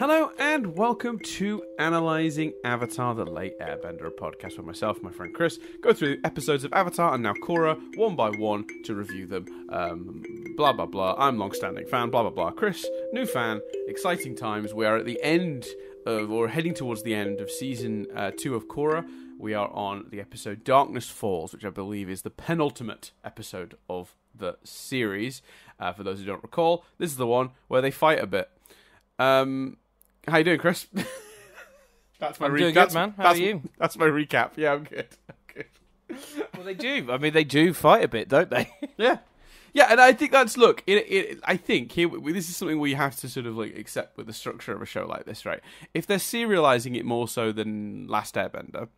Hello and welcome to Analyzing Avatar The Late Airbender, a podcast where myself my friend Chris go through episodes of Avatar and now Korra one by one to review them. Um, blah blah blah. I'm long standing fan, blah blah blah. Chris, new fan, exciting times. We are at the end of, or heading towards the end of season uh, two of Korra. We are on the episode Darkness Falls, which I believe is the penultimate episode of the series. Uh, for those who don't recall, this is the one where they fight a bit. Um, how you doing, Chris? that's my I'm recap. doing good, man. How that's, are you? That's my recap. Yeah, I'm good. I'm good. Well, they do. I mean, they do fight a bit, don't they? Yeah, yeah, and I think that's look. It, it, I think here this is something we have to sort of like accept with the structure of a show like this, right? If they're serializing it more so than Last Airbender,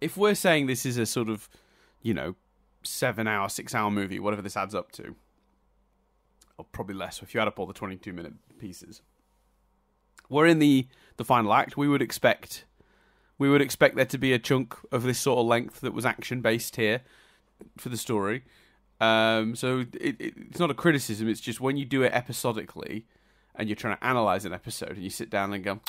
if we're saying this is a sort of, you know, seven hour, six hour movie, whatever this adds up to, or probably less if you add up all the twenty two minute pieces, we're in the the final act. We would expect. We would expect there to be a chunk of this sort of length that was action based here for the story. Um, so it, it, it's not a criticism. It's just when you do it episodically, and you're trying to analyze an episode, and you sit down and go,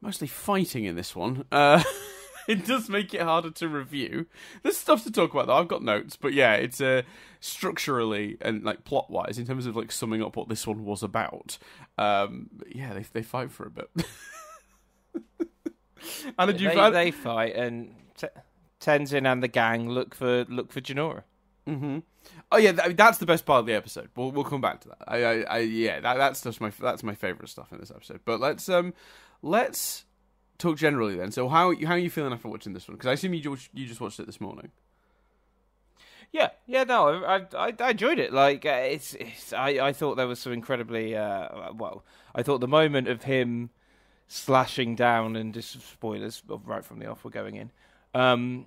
mostly fighting in this one. Uh, it does make it harder to review. There's stuff to talk about though. I've got notes, but yeah, it's uh, structurally and like plot wise, in terms of like summing up what this one was about. Um, yeah, they they fight for a bit. How did you they, find? they fight, and T- Tenzin and the gang look for look for Jinora. hmm Oh yeah, th- that's the best part of the episode. We'll we'll come back to that. I, I, I yeah, that, that's just my that's my favorite stuff in this episode. But let's um let's talk generally then. So how how are you feeling after watching this one? Because I assume you just, you just watched it this morning. Yeah, yeah, no, I I, I enjoyed it. Like uh, it's, it's I I thought there was some incredibly uh well, I thought the moment of him slashing down and just spoilers right from the off we're going in, um,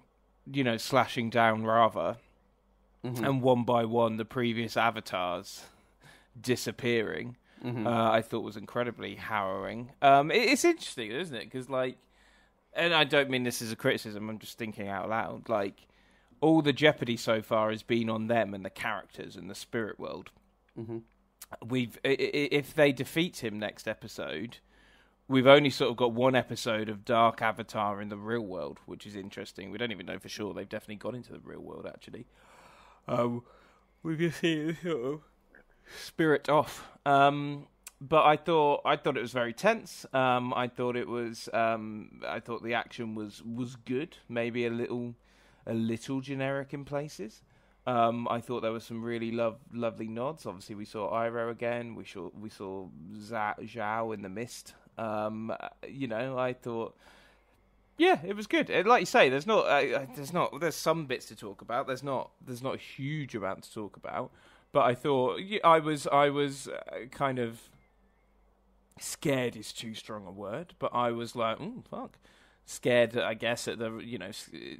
you know, slashing down Raava, Mhm. and one by one the previous avatars disappearing. Mhm. uh, I thought was incredibly harrowing. Um, it, it's interesting, isn't it? Because like, and I don't mean this as a criticism. I'm just thinking out loud. Like, all the jeopardy so far has been on them and the characters and the spirit world. Mhm. We've i- i- if they defeat him next episode, we've only sort of got one episode of Dark Avatar in the real world, which is interesting. We don't even know for sure. They've definitely got into the real world actually. Um, we can see sort of spirit off. Um, but I thought I thought it was very tense. Um, I thought it was. Um, I thought the action was was good. Maybe a little a little generic in places. Um, I thought there was some really love, lovely nods. Obviously, we saw Iroh again. We saw we saw Za- Zhao in the mist. Um, you know, I thought, yeah, it was good. And like you say, there's not, uh, there's not, there's some bits to talk about. There's not, there's not a huge amount to talk about. But I thought, I was, I was uh, kind of scared is too strong a word, but I was like, mm, fuck. Scared, I guess, at the you know,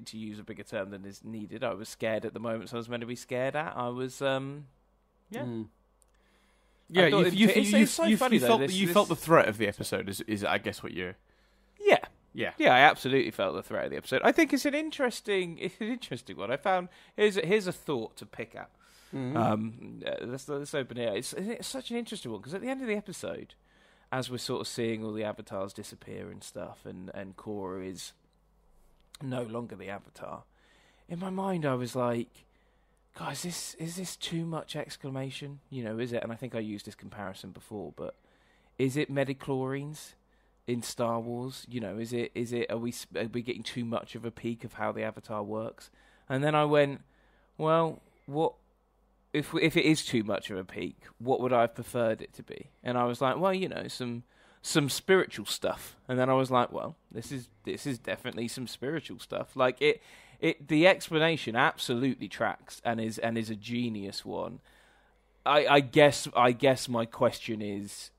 to use a bigger term than is needed. I was scared at the moments I was meant to be scared at. I was, um, yeah. Mm. Yeah, you, it- you, it's- you, it's so you, funny you though, felt this- you this- felt the threat of the episode is is I guess what you're yeah, yeah Yeah, I absolutely felt the threat of the episode. I think it's an interesting, it's an interesting one. I found here's a, here's a thought to pick at. Mhm. Um, uh, let's let's open it. It's, it's such an interesting one because at the end of the episode, as we're sort of seeing all the avatars disappear and stuff, and and Korra is no longer the avatar. In my mind, I was like, "Guys, this is this too much?" Exclamation. You know, is it? And I think I used this comparison before, but is it midi-chlorians? in Star Wars? You know, is it is it are we are we getting too much of a peek of how the Avatar works? And then I went, well, what if if it is too much of a peak, What would I have preferred it to be? And I was like, well, you know, some some spiritual stuff. And then I was like, well, this is this is definitely some spiritual stuff. Like it it the explanation absolutely tracks and is and is a genius one. I, I guess I guess my question is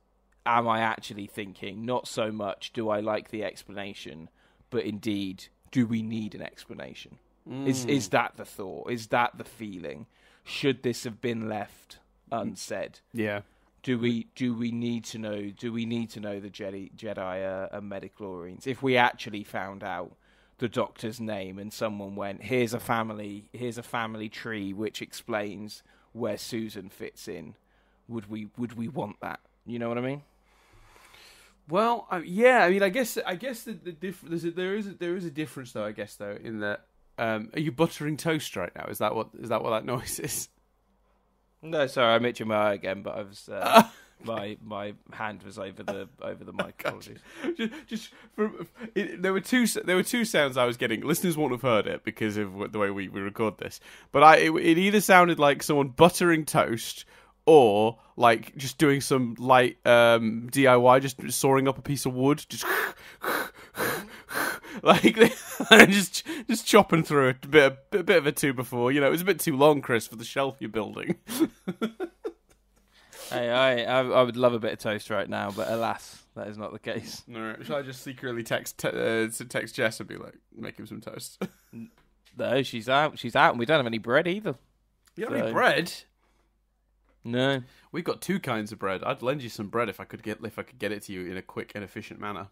am I actually thinking not so much do I like the explanation, but indeed do we need an explanation? Is is mm. that the thought? Is that the feeling? Should this have been left unsaid? yeah Do we do we need to know? Do we need to know the Jedi Jedi are, are midi-chlorians? If we actually found out the Doctor's name and someone went, "Here's a family, here's a family tree which explains where Susan fits in," would we would we want that? You know what I mean? Well, uh, yeah, I mean, I guess I guess the, the diff- there's a, there is a, there is a difference though. I guess though in that um, are you buttering toast right now? Is that what is that what that noise is? No, sorry, I'm itching my eye again, but I was uh, my my hand was over the over the mic. Apologies. just, just from, it, there were two there were two sounds I was getting. Listeners won't have heard it because of the way we, we record this. But I it, it either sounded like someone buttering toast or like just doing some light um, DIY, just sawing up a piece of wood, just like just just chopping through it. A bit a bit of a two before. You know, it was a bit too long, Chris, for the shelf you're building. hey, I, I I would love a bit of toast right now, but alas, that is not the case. All right, shall I just secretly text te- uh, text Jess and be like, make him some toast? No, she's out. She's out, and we don't have any bread either. You don't So- bread. No. We've got two kinds of bread. I'd lend you some bread if I could get if I could get it to you in a quick and efficient manner.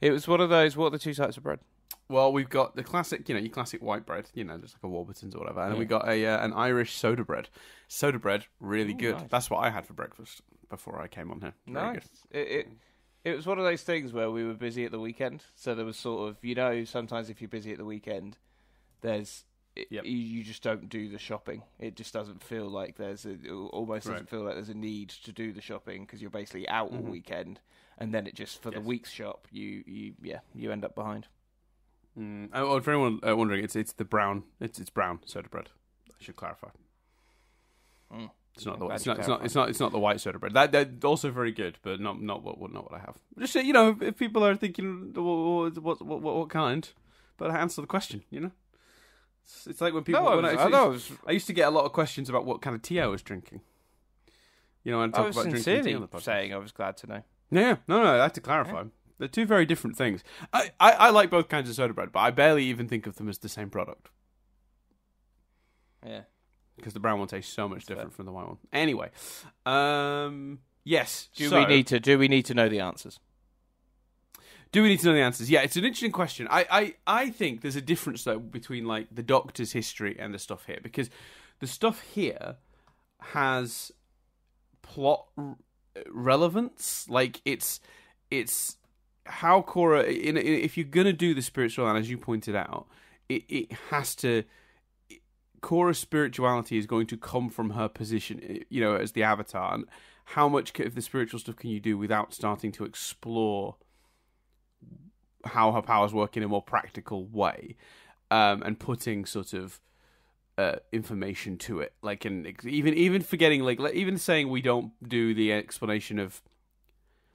It was one of those. What are the two types of bread? Well, we've got the classic, you know, your classic white bread, you know, just like a Warburton's or whatever, and then we got a uh, an Irish soda bread. Soda bread, really Ooh, good. nice. That's what I had for breakfast before I came on here. Very Nice. good. It, it it was one of those things where we were busy at the weekend, so there was sort of you know sometimes if you're busy at the weekend, there's Yep. you, you just don't do the shopping. It just doesn't feel like there's a almost doesn't feel like there's a need to do the shopping because you're basically out all Mhm. weekend, and then it just for the week's shop you you yeah you end up behind. Mm. Oh, for anyone uh, wondering, it's it's the brown, it's it's brown soda bread. I should clarify. Mm. It's not I'm the it's not, it's not it's not it's not the white soda bread. That that's also very good, but not not what not what I have. Just say, you know, if, people are thinking what what what, what, kind, but I answer the question. You know, it's, it's like when people. no, I was, I, I, was I used to get a lot of questions about what kind of tea I was drinking. You know, I talk was about drinking tea on the podcast. saying I was glad to know. Yeah, no, no, I have to clarify. They're two very different things. I, I, I like both kinds of soda bread, but I barely even think of them as the same product Yeah. because the brown one tastes so much That's fair. different from the white one. Anyway, um, yes. Do so- we need to do we need to know the answers? Do we need to know the answers? Yeah, it's an interesting question. I, I, I think there's a difference though between like the Doctor's history and the stuff here because the stuff here has plot relevance. Like it's it's how Korra. In, in, if you're gonna do the spiritual, and as you pointed out, it it has to. Korra's spirituality is going to come from her position, you know, as the Avatar. And how much of the spiritual stuff can you do without starting to explore how her powers work in a more practical way, um, and putting sort of uh, information to it, like and even even forgetting like even saying we don't do the explanation of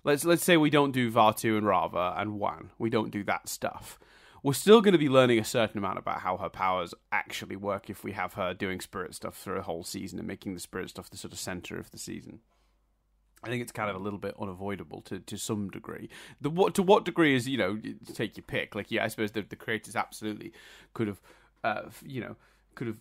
let's let's say we don't do Vaatu and Raava and Wan, we don't do that stuff. We're still going to be learning a certain amount about how her powers actually work if we have her doing spirit stuff through a whole season and making the spirit stuff the sort of center of the season. I think it's kind of a little bit unavoidable to, to some degree. The what to what degree is you know take your pick. Like yeah, I suppose the, the creators absolutely could have, uh, you know, could have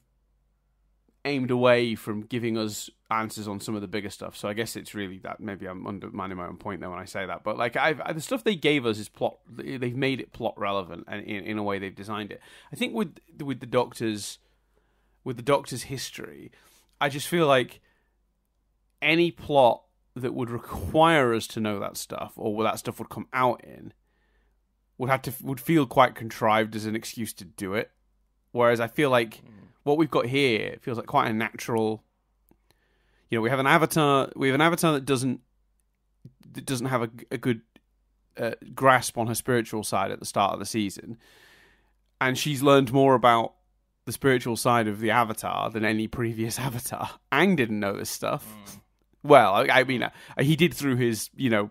aimed away from giving us answers on some of the bigger stuff. So I guess it's really that maybe I'm undermining my own point there when I say that. But like I've the stuff they gave us is plot. They've made it plot relevant and in, in a way they've designed it. I think with with the Doctor's with the Doctor's history, I just feel like any plot that would require us to know that stuff or that stuff would come out in would have to would feel quite contrived as an excuse to do it. Whereas I feel like mm. What we've got here feels like quite a natural. You know, we have an avatar. We have an avatar that doesn't that doesn't have a, a good uh, grasp on her spiritual side at the start of the season, and she's learned more about the spiritual side of the avatar than any previous avatar. Aang didn't know this stuff. Well, I, I mean, uh, he did through his, you know,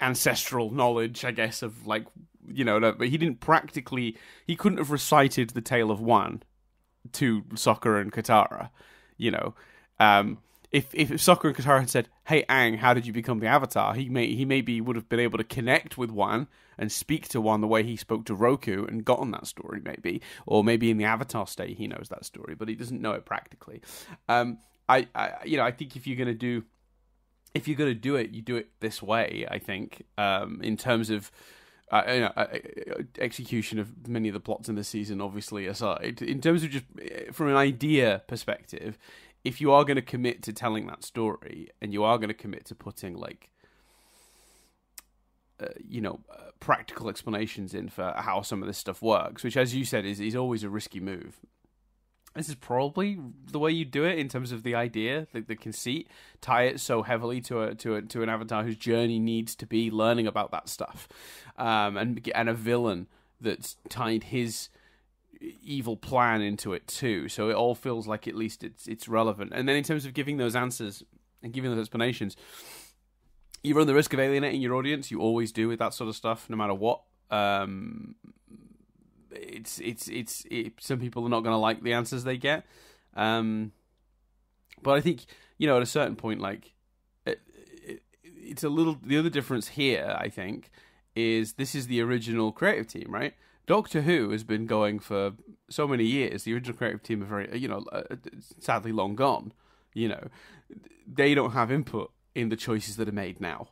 ancestral knowledge, I guess, of like, you know, no, but he didn't practically. He couldn't have recited the tale of Wan to Sokka and Katara. You know, um, if if Sokka and Katara had said, "Hey, Aang, how did you become the Avatar?" He may he maybe would have been able to connect with Wan and speak to Wan the way he spoke to Roku and gotten that story, maybe, or maybe in the Avatar state he knows that story, but he doesn't know it practically. Um, I, I you know I think if you're gonna do if you're gonna do it, you do it this way. I think um, in terms of uh, you know, uh, uh, execution of many of the plots in the season, obviously aside, in terms of just uh, from an idea perspective, if you are going to commit to telling that story and you are going to commit to putting like uh, you know, uh, practical explanations in for how some of this stuff works, which, as you said, is is always a risky move. This is probably the way you do it in terms of the idea, the, the conceit. Tie it so heavily to a to a, to an avatar whose journey needs to be learning about that stuff, um, and and a villain that's tied his evil plan into it too. So it all feels like at least it's it's relevant. And then in terms of giving those answers and giving those explanations, you run the risk of alienating your audience. You always do with that sort of stuff, no matter what. Um, it's it's it's it, some people are not going to like the answers they get. Um, but I think you know at a certain point, like it, it, it's a little. The other difference here, I think, is this is the original creative team, right? Doctor Who has been going for so many years. The original creative team are very, you know, uh, sadly long gone. You know, they don't have input in the choices that are made now.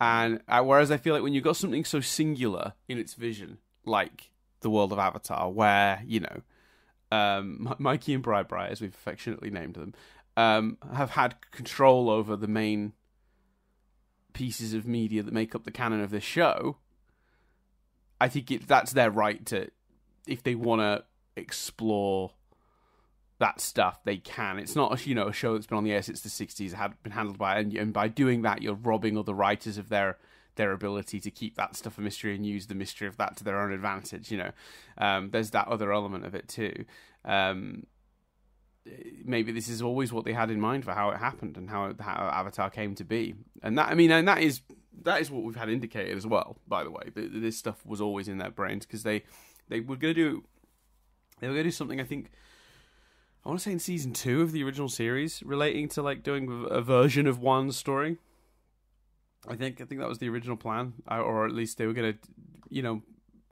And uh, whereas I feel like when you've got something so singular in its vision, like the world of Avatar, where you know, um, Mikey and Bri Bri, as we've affectionately named them, um, have had control over the main pieces of media that make up the canon of this show. I think it, that's their right to, if they want to explore that stuff, they can. It's not a, you know a show that's been on the air since the '60s, had been handled by, and, and by doing that, you're robbing other writers of their their ability to keep that stuff a mystery and use the mystery of that to their own advantage. You know, um, there's that other element of it too. Um, maybe this is always what they had in mind for how it happened and how, how Avatar came to be, and that I mean, and that is that is what we've had indicated as well. By the way, this stuff was always in their brains because they they were going to do they were going to do something. I think I want to say in season two of the original series, relating to like doing a version of Wan story. I think I think that was the original plan, or at least they were going to, you know,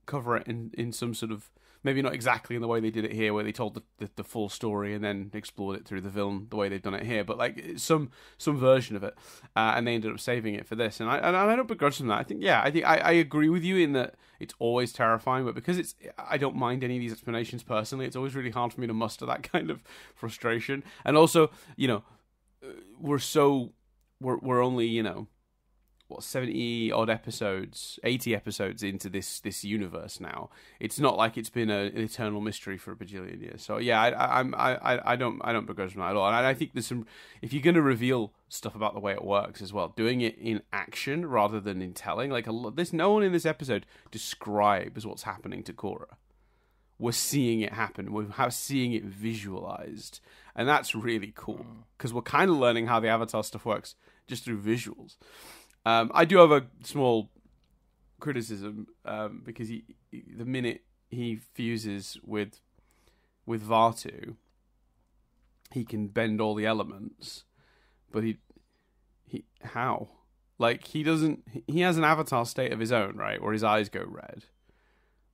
cover it in in some sort of maybe not exactly in the way they did it here, where they told the, the, the, full story and then explored it through the villain the way they've done it here, but like some some version of it, uh, and they ended up saving it for this. And I and I don't begrudge them that. I think yeah, I think I, I agree with you in that it's always terrifying, but because it's I don't mind any of these explanations personally. It's always really hard for me to muster that kind of frustration, and also you know uh, we're so we're we're only you know what seventy odd episodes, eighty episodes into this this universe now. It's not like it's been a, an eternal mystery for a bajillion years. So yeah, I, I'm I, I don't I don't begrudge them at all. And I think there's some if you're going to reveal stuff about the way it works as well, doing it in action rather than in telling. Like a, there's no one in this episode describes what's happening to Korra. We're seeing it happen. We're seeing it visualized, and that's really cool hmm. because we're kind of learning how the Avatar stuff works just through visuals. Um, I do have a small criticism um, because he, he, the minute he fuses with with Vaatu, he can bend all the elements, but he he how? Like he doesn't he has an avatar state of his own right? Where his eyes go red,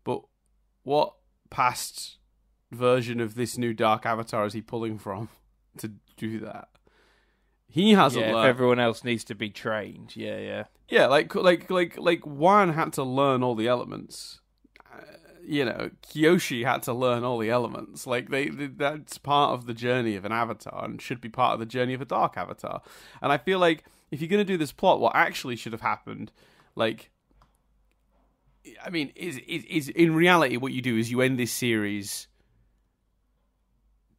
but what past version of this new dark avatar is he pulling from to do that? He hasn't yeah, learned. everyone else needs to be trained. Yeah, yeah. Yeah, like like like like Wan had to learn all the elements. Uh, you know, Kyoshi had to learn all the elements. Like they, they, that's part of the journey of an avatar and should be part of the journey of a dark avatar. And I feel like if you're going to do this plot, what actually should have happened, like I mean, is, is is in reality what you do is you end this series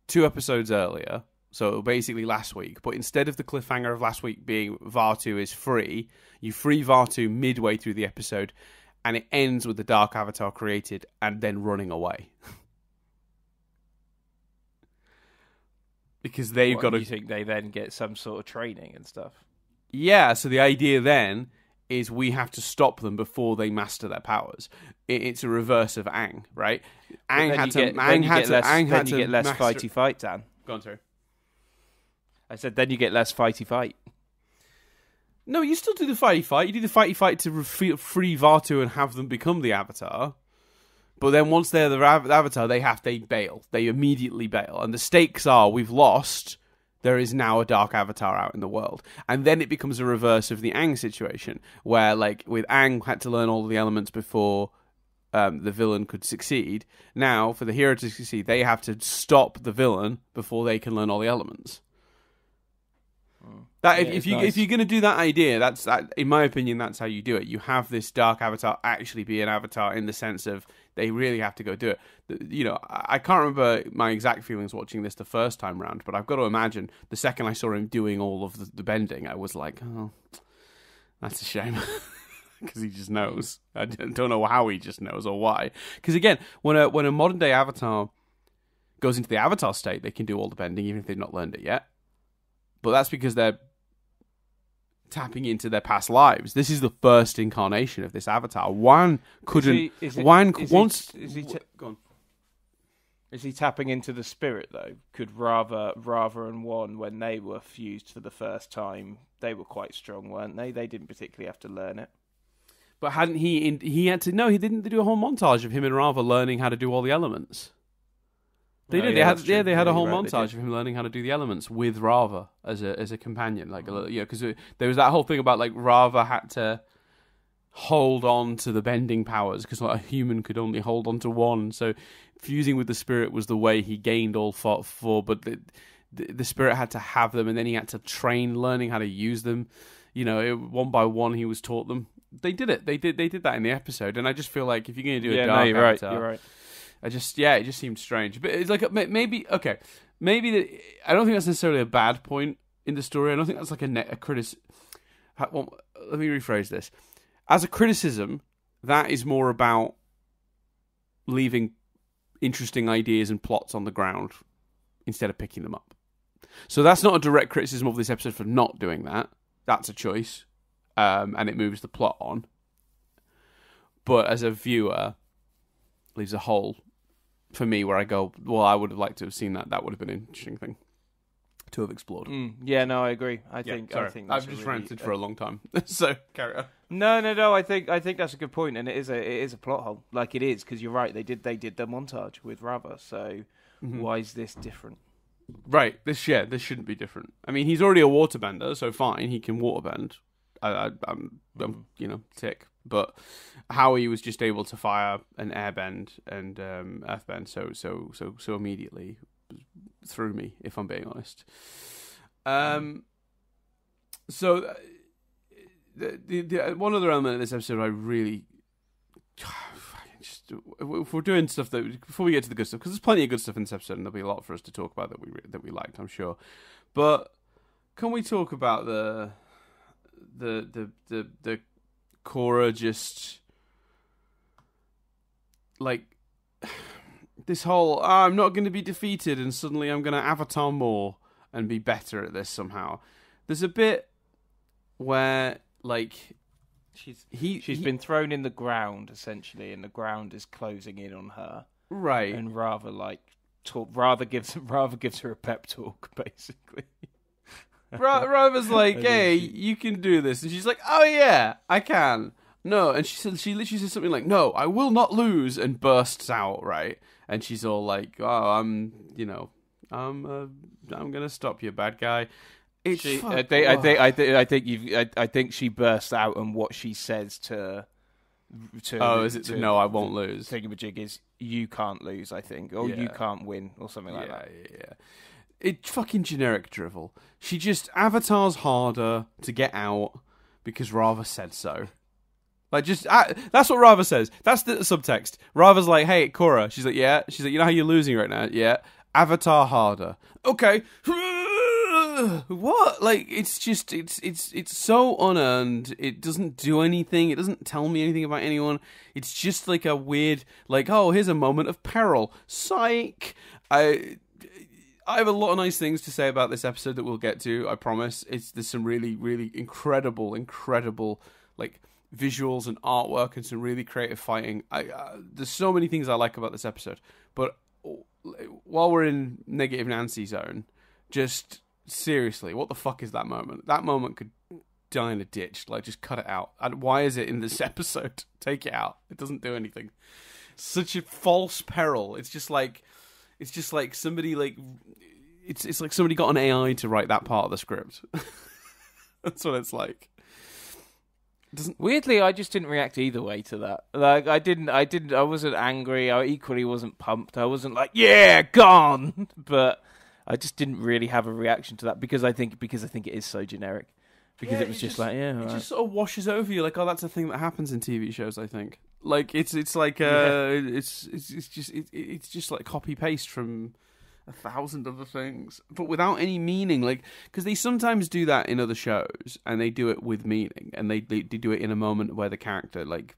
two episodes earlier so basically last week, but instead of the cliffhanger of last week being Vaatu is free, you free Vaatu midway through the episode, and it ends with the Dark Avatar created and then running away. because they've what, got to. You think they then get some sort of training and stuff? Yeah. So the idea then is we have to stop them before they master their powers. It's a reverse of Aang, right? Aang had to. Get, Aang had to. Less, Aang had to to get less master... fighty fight, Dan. Go on, sorry. I said then you get less fighty fight. No, you still do the fighty fight. You do the fighty fight to free Vaatu and have them become the Avatar. But then once they're the Avatar, they have they bail. They immediately bail, and the stakes are we've lost. There is now a dark avatar out in the world, and then it becomes a reverse of the Aang situation, where like with Aang had to learn all the elements before um, the villain could succeed. Now, for the hero to succeed, they have to stop the villain before they can learn all the elements. That if, Yeah, if you nice. if you're gonna do that idea, that's that. In my opinion, that's how you do it. You have this dark avatar actually be an avatar in the sense of they really have to go do it. You know, I can't remember my exact feelings watching this the first time round, but I've got to imagine the second I saw him doing all of the, the bending, I was like, oh, that's a shame. Because he just knows. I don't know how he just knows or why. Because again, when a when a modern day avatar goes into the avatar state, they can do all the bending, even if they've not learned it yet. But that's because they're tapping into their past lives. This is the first incarnation of this avatar. Wan couldn't. Is he- is it- one is he- once. is he ta- go. Is he tapping into the spirit though? Could Raava, Raava and Wan, when they were fused for the first time, they were quite strong, weren't they? They didn't particularly have to learn it. But hadn't he? In, he had to. No, he didn't do a whole montage of him and Raava learning how to do all the elements. They Oh, did. yeah, they had. Yeah, true. they had a whole right, montage of him learning how to do the elements with Raava as a as a companion. Like, a little, know, because there was that whole thing about like Raava had to hold on to the bending powers because like a human could only hold on to one. So fusing with the spirit was the way he gained all four. but the, the the spirit had to have them, and then he had to train learning how to use them. You know, it, one by one, he was taught them. They did it. They did. They did that in the episode, and I just feel like if you're going to do a yeah, dark no, you're right. You're right. I just yeah, it just seemed strange. But it's like maybe okay, maybe the, I don't think that's necessarily a bad point in the story. I don't think that's like a net a critic. Well, let me rephrase this. As a criticism, that is more about leaving interesting ideas and plots on the ground instead of picking them up. So that's not a direct criticism of this episode for not doing that. That's a choice, um, and it moves the plot on. But as a viewer, leaves a hole for me where I go, well, I would have liked to have seen that. That would have been an interesting thing to have explored. Mm, yeah, no, I agree. I Yeah, think. sorry. I think I've that's a just really- ranted for a long time. so carry on. No, no, no. I think I think that's a good point, and it is a it is a plot hole. Like it is because you're right. They did they did the montage with Raava. So Mhm. why is this different? Right. This yeah, this shouldn't be different. I mean, he's already a waterbender, so fine, he can waterbend. I, I, I'm, I'm, you know, tick. But how he was just able to fire an airbend and um, earthbend so so so so immediately through me, if I'm being honest. Um. So. uh, The, the, the, one other element of this episode I really just if we're doing stuff that before we get to the good stuff because there's plenty of good stuff in this episode and there'll be a lot for us to talk about that we that we liked I'm sure but can we talk about the the the the the Korra just like this whole "Ah, I'm not going to be defeated and suddenly I'm going to avatar more and be better at this somehow there's a bit where like She's he she's he- been thrown in the ground essentially, and the ground is closing in on her. right And Raava like talk, Raava gives Raava gives her a pep talk basically. Ra- Raava's like, "Hey, you can do this," and she's like, "Oh yeah, I can." No, and she said she literally says something like, "No, I will not lose," and bursts out right, and she's all like, "Oh, I'm, you know, I'm, uh, I'm gonna stop you, bad guy." It's She, I think I think I think I think you I, I think she bursts out, and what she says to to Oh, is it? to no, I won't lose. thingamajig is you can't lose. I think, or you can't win, or something like yeah, that. yeah, yeah. It fucking generic drivel. She just avatars harder to get out because Raava said so. Like just that's what Raava says. That's the subtext. Raava's like, "Hey, Korra." She's like, "Yeah." She's like, "You know how you're losing right now?" Yeah. Avatar harder. Okay. What? Like it's just it's it's it's so unearned. It doesn't do anything. It doesn't tell me anything about anyone. It's just like a weird like, "Oh, here's a moment of peril." Psych. I I have a lot of nice things to say about this episode that we'll get to. I promise. It's there's some really, really incredible, incredible like visuals and artwork and some really creative fighting. I uh, there's so many things I like about this episode. But while we're in negative Nancy zone, just seriously, what the fuck is that moment? That moment could die in a ditch. Like, just cut it out. And why is it in this episode? Take it out. It doesn't do anything. Such a false peril. It's just like it's just like somebody like it's it's like somebody got an AI to write that part of the script. That's what it's like. Weirdly, I just didn't react either way to that. Like, I didn't, I didn't, I wasn't angry. I equally wasn't pumped. I wasn't like, yeah, gone. But I just didn't really have a reaction to that because I think because I think it is so generic. Because Yeah, it was it just, just- like, yeah, It alright. just sort of washes over you, like, oh, that's a thing that happens in TV shows. I think, like, it's it's like uh, Yeah. it's it's it's just it, it's just like copy paste from a thousand other things, but without any meaning. Like, because they sometimes do that in other shows, and they do it with meaning, and they they, they do it in a moment where the character like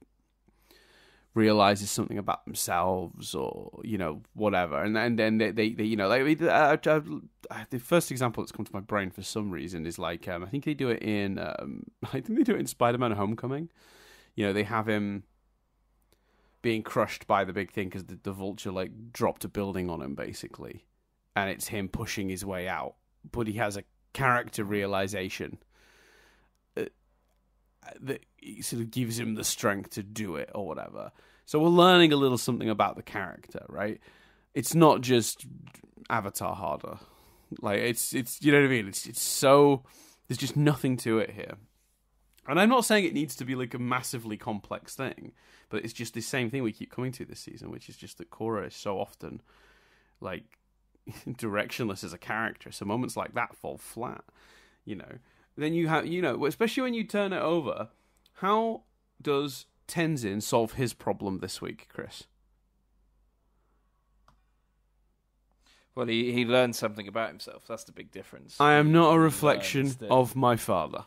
realizes something about themselves or you know whatever and and then they, they, they you know like uh, uh, the first example that's come to my brain for some reason is like um, I think they do it in um, I think they do it in Spider-Man Homecoming you know they have him being crushed by the big thing because the, the vulture like dropped a building on him basically and it's him pushing his way out but he has a character realization uh, that sort of gives him the strength to do it or whatever. So we're learning a little something about the character, right? It's not just Avatar harder. Like it's it's you know what I mean? It's it's so there's just nothing to it here. And I'm not saying it needs to be like a massively complex thing, but it's just the same thing we keep coming to this season, which is just that Korra is so often like directionless as a character. So moments like that fall flat, you know. Then you have, you know, especially when you turn it over, how does Tenzin solve his problem this week, Chris? Well, he he learned something about himself. That's the big difference. I am not a reflection of my father.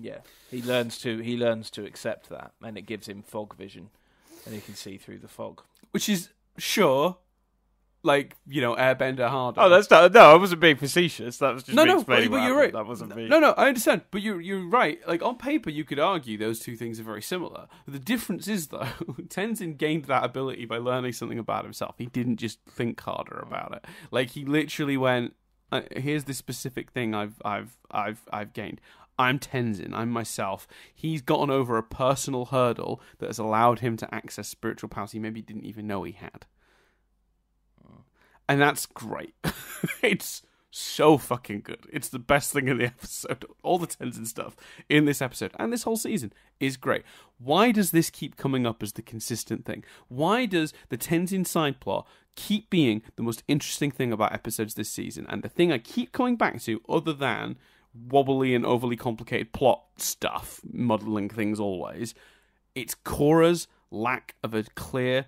Yeah, he learns to he learns to accept that, and it gives him fog vision, and he can see through the fog. Which is, sure, like, you know, airbender harder. Oh, that's not, no. I wasn't being facetious. That was just no, me no, but, explaining but what you're happened. right. That wasn't me. No, no, I understand, but you're you're right. Like on paper, you could argue those two things are very similar. The difference is though, Tenzin gained that ability by learning something about himself. He didn't just think harder about it. Like he literally went, uh, "Here's the specific thing I've I've I've I've gained." I'm Tenzin. I'm myself. He's gotten over a personal hurdle that has allowed him to access spiritual powers he maybe didn't even know he had. And that's great. it's so fucking good. It's the best thing in the episode. All the Tenzin stuff in this episode and this whole season is great. Why does this keep coming up as the consistent thing? Why does the Tenzin side plot keep being the most interesting thing about episodes this season and the thing I keep coming back to other than wobbly and overly complicated plot stuff, muddling things always, it's Korra's lack of a clear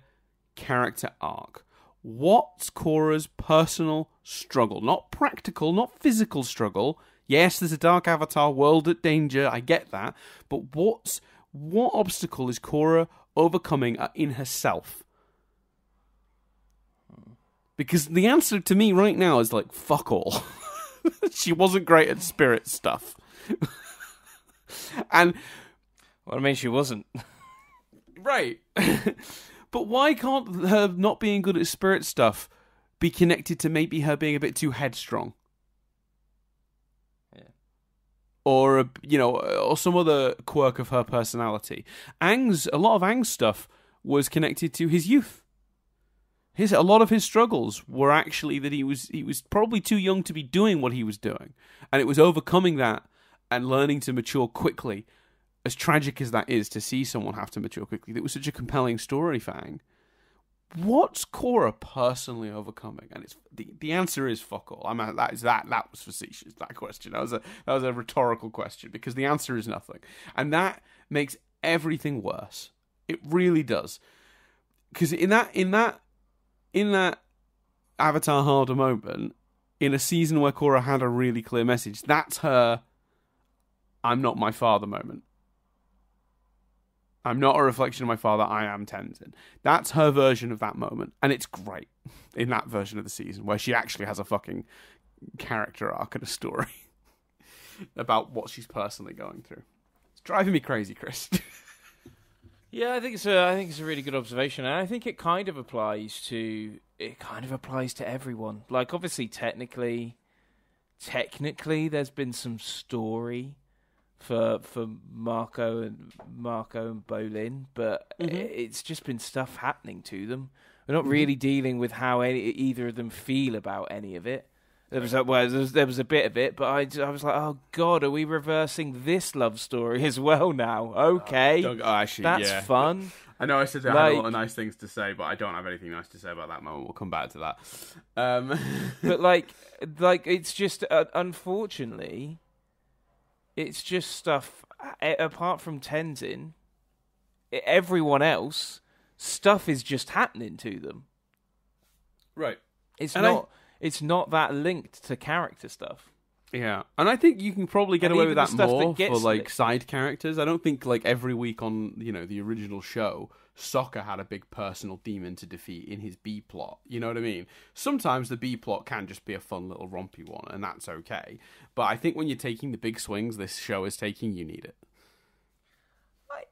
character arc. What's Korra's personal struggle? Not practical, not physical struggle. Yes, there's a dark avatar world at danger. I get that, but what's what obstacle is Korra overcoming uh, in herself? Because the answer to me right now is like fuck all. she wasn't great at spirit stuff. and Well, I mean, she wasn't. Right. but why can't her not being good at spirit stuff be connected to maybe her being a bit too headstrong? Yeah. Or you know, or some other quirk of her personality. Aang's a lot of Aang's stuff was connected to his youth. His a lot of his struggles were actually that he was he was probably too young to be doing what he was doing, and it was overcoming that and learning to mature quickly as tragic as that is to see someone have to mature quickly, that was such a compelling story, Fang. What's Korra personally overcoming? And it's the, the answer is fuck all. I mean that is that that was facetious. That question that was a that was a rhetorical question because the answer is nothing, and that makes everything worse. It really does. Because in that in that in that Avatar harder moment, in a season where Korra had a really clear message, that's her. I'm not my father moment. I'm not a reflection of my father. I am Tenzin. That's her version of that moment, and it's great in that version of the season where she actually has a fucking character arc and a story about what she's personally going through. It's driving me crazy, Chris. Yeah, I think it's a I think it's a really good observation, and I think it kind of applies to it kind of applies to everyone. Like obviously, technically, technically, there's been some story for for Mako and Mako and Bolin, but Mhm. it's just been stuff happening to them. We're not Mhm. really dealing with how any, either of them feel about any of it. There was a, well, there was, there was a bit of it, but I, I was like, oh god, are we reversing this love story as well now? Okay. Don't- oh, actually, That's yeah. fun. I know I said I had a lot of nice things to say, but I don't have anything nice to say about that moment. We'll come back to that. Um, but like like it's just uh, unfortunately it's just stuff apart from Tenzin everyone else stuff is just happening to them right. it's And I- not it's not that linked to character stuff Yeah, and I think you can probably get And away with that stuff that more for like lit. side characters. I don't think like every week on you know the original show, Sokka had a big personal demon to defeat in his B plot. You know what I mean? Sometimes the B plot can just be a fun little rompy one, and that's okay. But I think when you're taking the big swings this show is taking, you need it. I,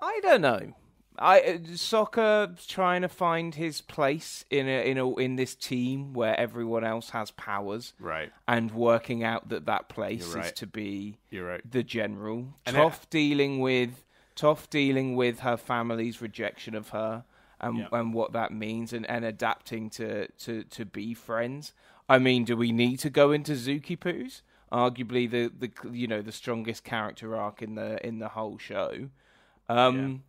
I don't know. I uh, Sokka trying to find his place in a, in a, in this team where everyone else has powers Right. and working out that that place You're is to be You're right. the general. And Toph dealing with Toph dealing with her family's rejection of her and Yeah. and what that means and, and adapting to, to, to be friends. I mean, do we need to go into Zuki Poos? Arguably the, the you know the strongest character arc in the in the whole show. Um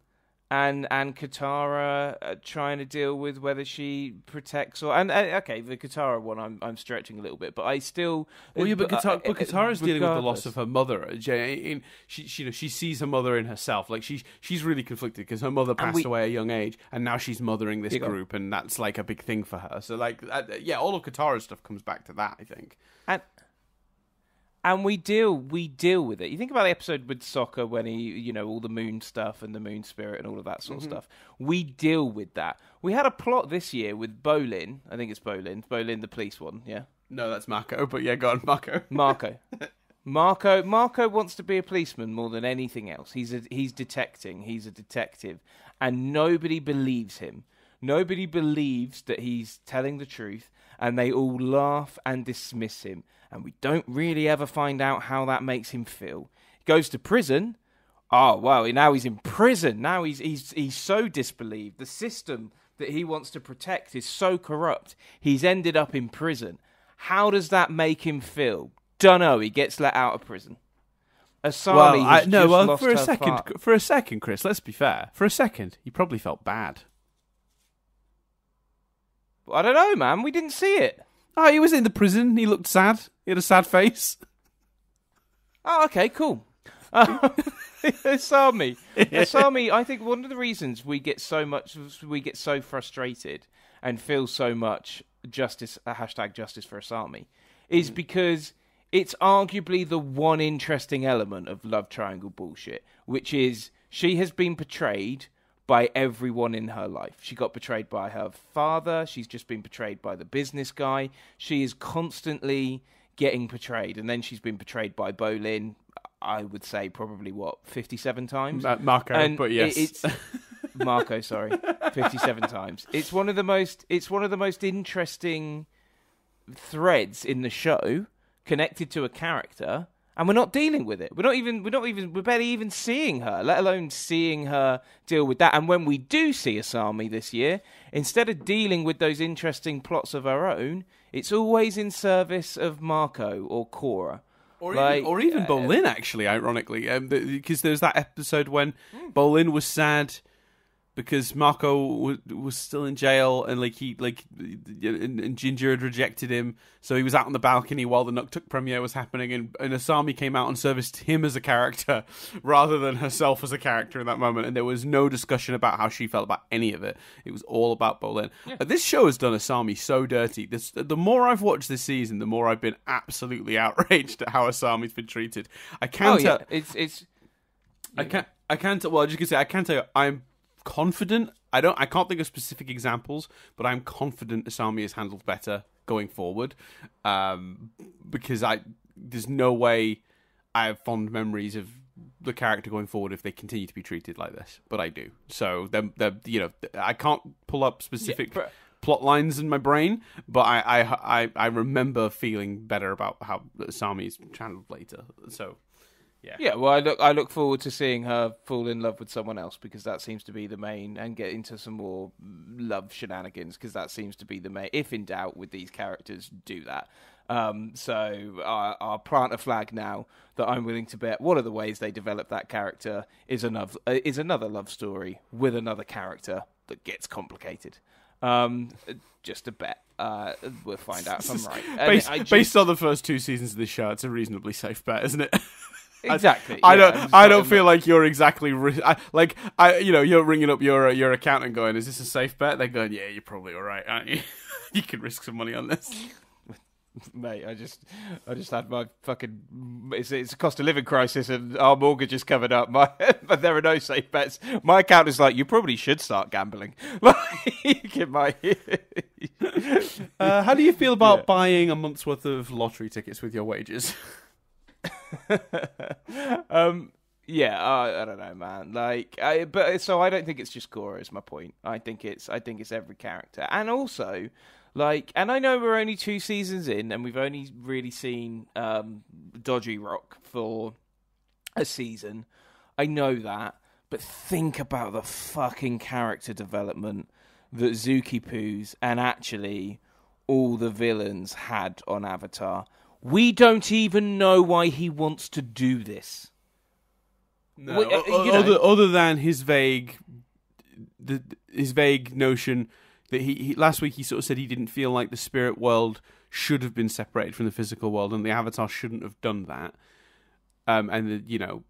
and and Katara uh, trying to deal with whether she protects or and uh, okay the Katara one I'm I'm stretching a little bit but I still Well, yeah, but, uh, Katara, uh, but Katara's dealing with the loss of her mother. She, she, you know, she sees her mother in herself. Like she, she's really conflicted because her mother passed we- away at a young age, and now she's mothering this go. group, and that's like a big thing for her. So, like, yeah, all of Katara's stuff comes back to that. I think. and and we deal we deal with it. You think about the episode with Sokka when he, you know, all the moon stuff and the moon spirit and all of that sort Mm-hmm. of stuff. We deal with that. We had a plot this year with Bolin. I think it's Bolin. Bolin, the police one. Yeah, No, that's Mako. But yeah, go on, Mako. Mako. Mako Mako wants to be a policeman more than anything else. He's a, he's detecting. He's a detective, and nobody believes him. Nobody believes that he's telling the truth, and they all laugh and dismiss him. And we don't really ever find out how that makes him feel. He goes to prison. Oh well, Now he's in prison. Now he's he's he's so disbelieved. The system that he wants to protect is so corrupt. He's ended up in prison. How does that make him feel? Dunno. He gets let out of prison. Asami well, I, no, well, for a second, for a second, Chris. Let's be fair. For a second, he probably felt bad. I don't know, man. We didn't see it. Oh, he was in the prison. He looked sad. He had a sad face. Oh, okay, cool. Asami, Asami. I think one of the reasons we get so much, we get so frustrated and feel so much justice. Uh, hashtag justice for Asami, is because it's arguably the one interesting element of love triangle bullshit, which is she has been portrayed by everyone in her life. She got betrayed by her father. She's just been betrayed by the business guy. She is constantly getting portrayed, and then she's been portrayed by Bolin. I would say probably what fifty-seven times. Ma- Mako, And but it- yes. it's Mako. Sorry, fifty-seven times. It's one of the most. It's one of the most interesting threads in the show connected to a character and we're not dealing with it. We're not even we're not even we're barely even seeing her let alone seeing her deal with that. And when we do see asami this year instead of dealing with those interesting plots of her own it's always in service of Mako or Korra Or Like, even, or even uh, Bolin, actually, ironically, because there's that episode when Hmm. Bolin was sad because Mako was, was still in jail and like he like and, and Ginger had rejected him, so he was out on the balcony while the Nuktuk premiere was happening, and, and Asami came out and serviced him as a character rather than herself as a character in that moment, and there was no discussion about how she felt about any of it. It was all about Bolin. Uh, This show has done Asami so dirty. This, the more I've watched this season, the more I've been absolutely outraged at how Asami's been treated. I oh can't yeah tell. it's it's I can't. I can't. Well, I just gonna say I can't tell you. I'm confident. I don't. I can't think of specific examples, but I'm confident Asami is handled better going forward. Um, because I there's no way I have fond memories of the character going forward if they continue to be treated like this. But I do. So they're, they're you know I can't pull up specific. but- Plot lines in my brain, but I, I I I remember feeling better about how Asami is handled later. So Yeah, well, I look I look forward to seeing her fall in love with someone else because that seems to be the main, and get into some more love shenanigans because that seems to be the main. If in doubt with these characters, do that. Um, so I'll, I'll plant a flag now that I'm willing to bet one of the ways they develop that character is another is another love story with another character that gets complicated. Um, just a bet. Uh, we'll find out if I'm right. Based, just- based on the first two seasons of this show, it's a reasonably safe bet, isn't it? exactly. I yeah, don't. I'm I just don't not- feel like you're exactly ri- I, like I. You know, you're ringing up your uh, your accountant, going, "Is this a safe bet?" They're going, "Yeah, you're probably all right, aren't you? you can risk some money on this." mate. I just, I just had my fucking. It's, it's a cost of living crisis, and our mortgage is covered up. My, but there are no safe bets. My account is like, you probably should start gambling. Like, in my, Uh, how do you feel about Yeah. buying a month's worth of lottery tickets with your wages? um, yeah, I, I don't know, man. Like, I, but so I don't think it's just Korra. Is my point. I think it's, I think it's every character, and also. Like, and I know we're only two seasons in, and we've only really seen um, Dodgy Rock for a season. I know that, but think about the fucking character development that Zuki Poos and actually all the villains had on Avatar. We don't even know why he wants to do this. No, Well, uh, you know- other other than his vague, the his vague notion that he, he last week he sort of said he didn't feel like the spirit world should have been separated from the physical world, and the Avatar shouldn't have done that. Um, and the, you know,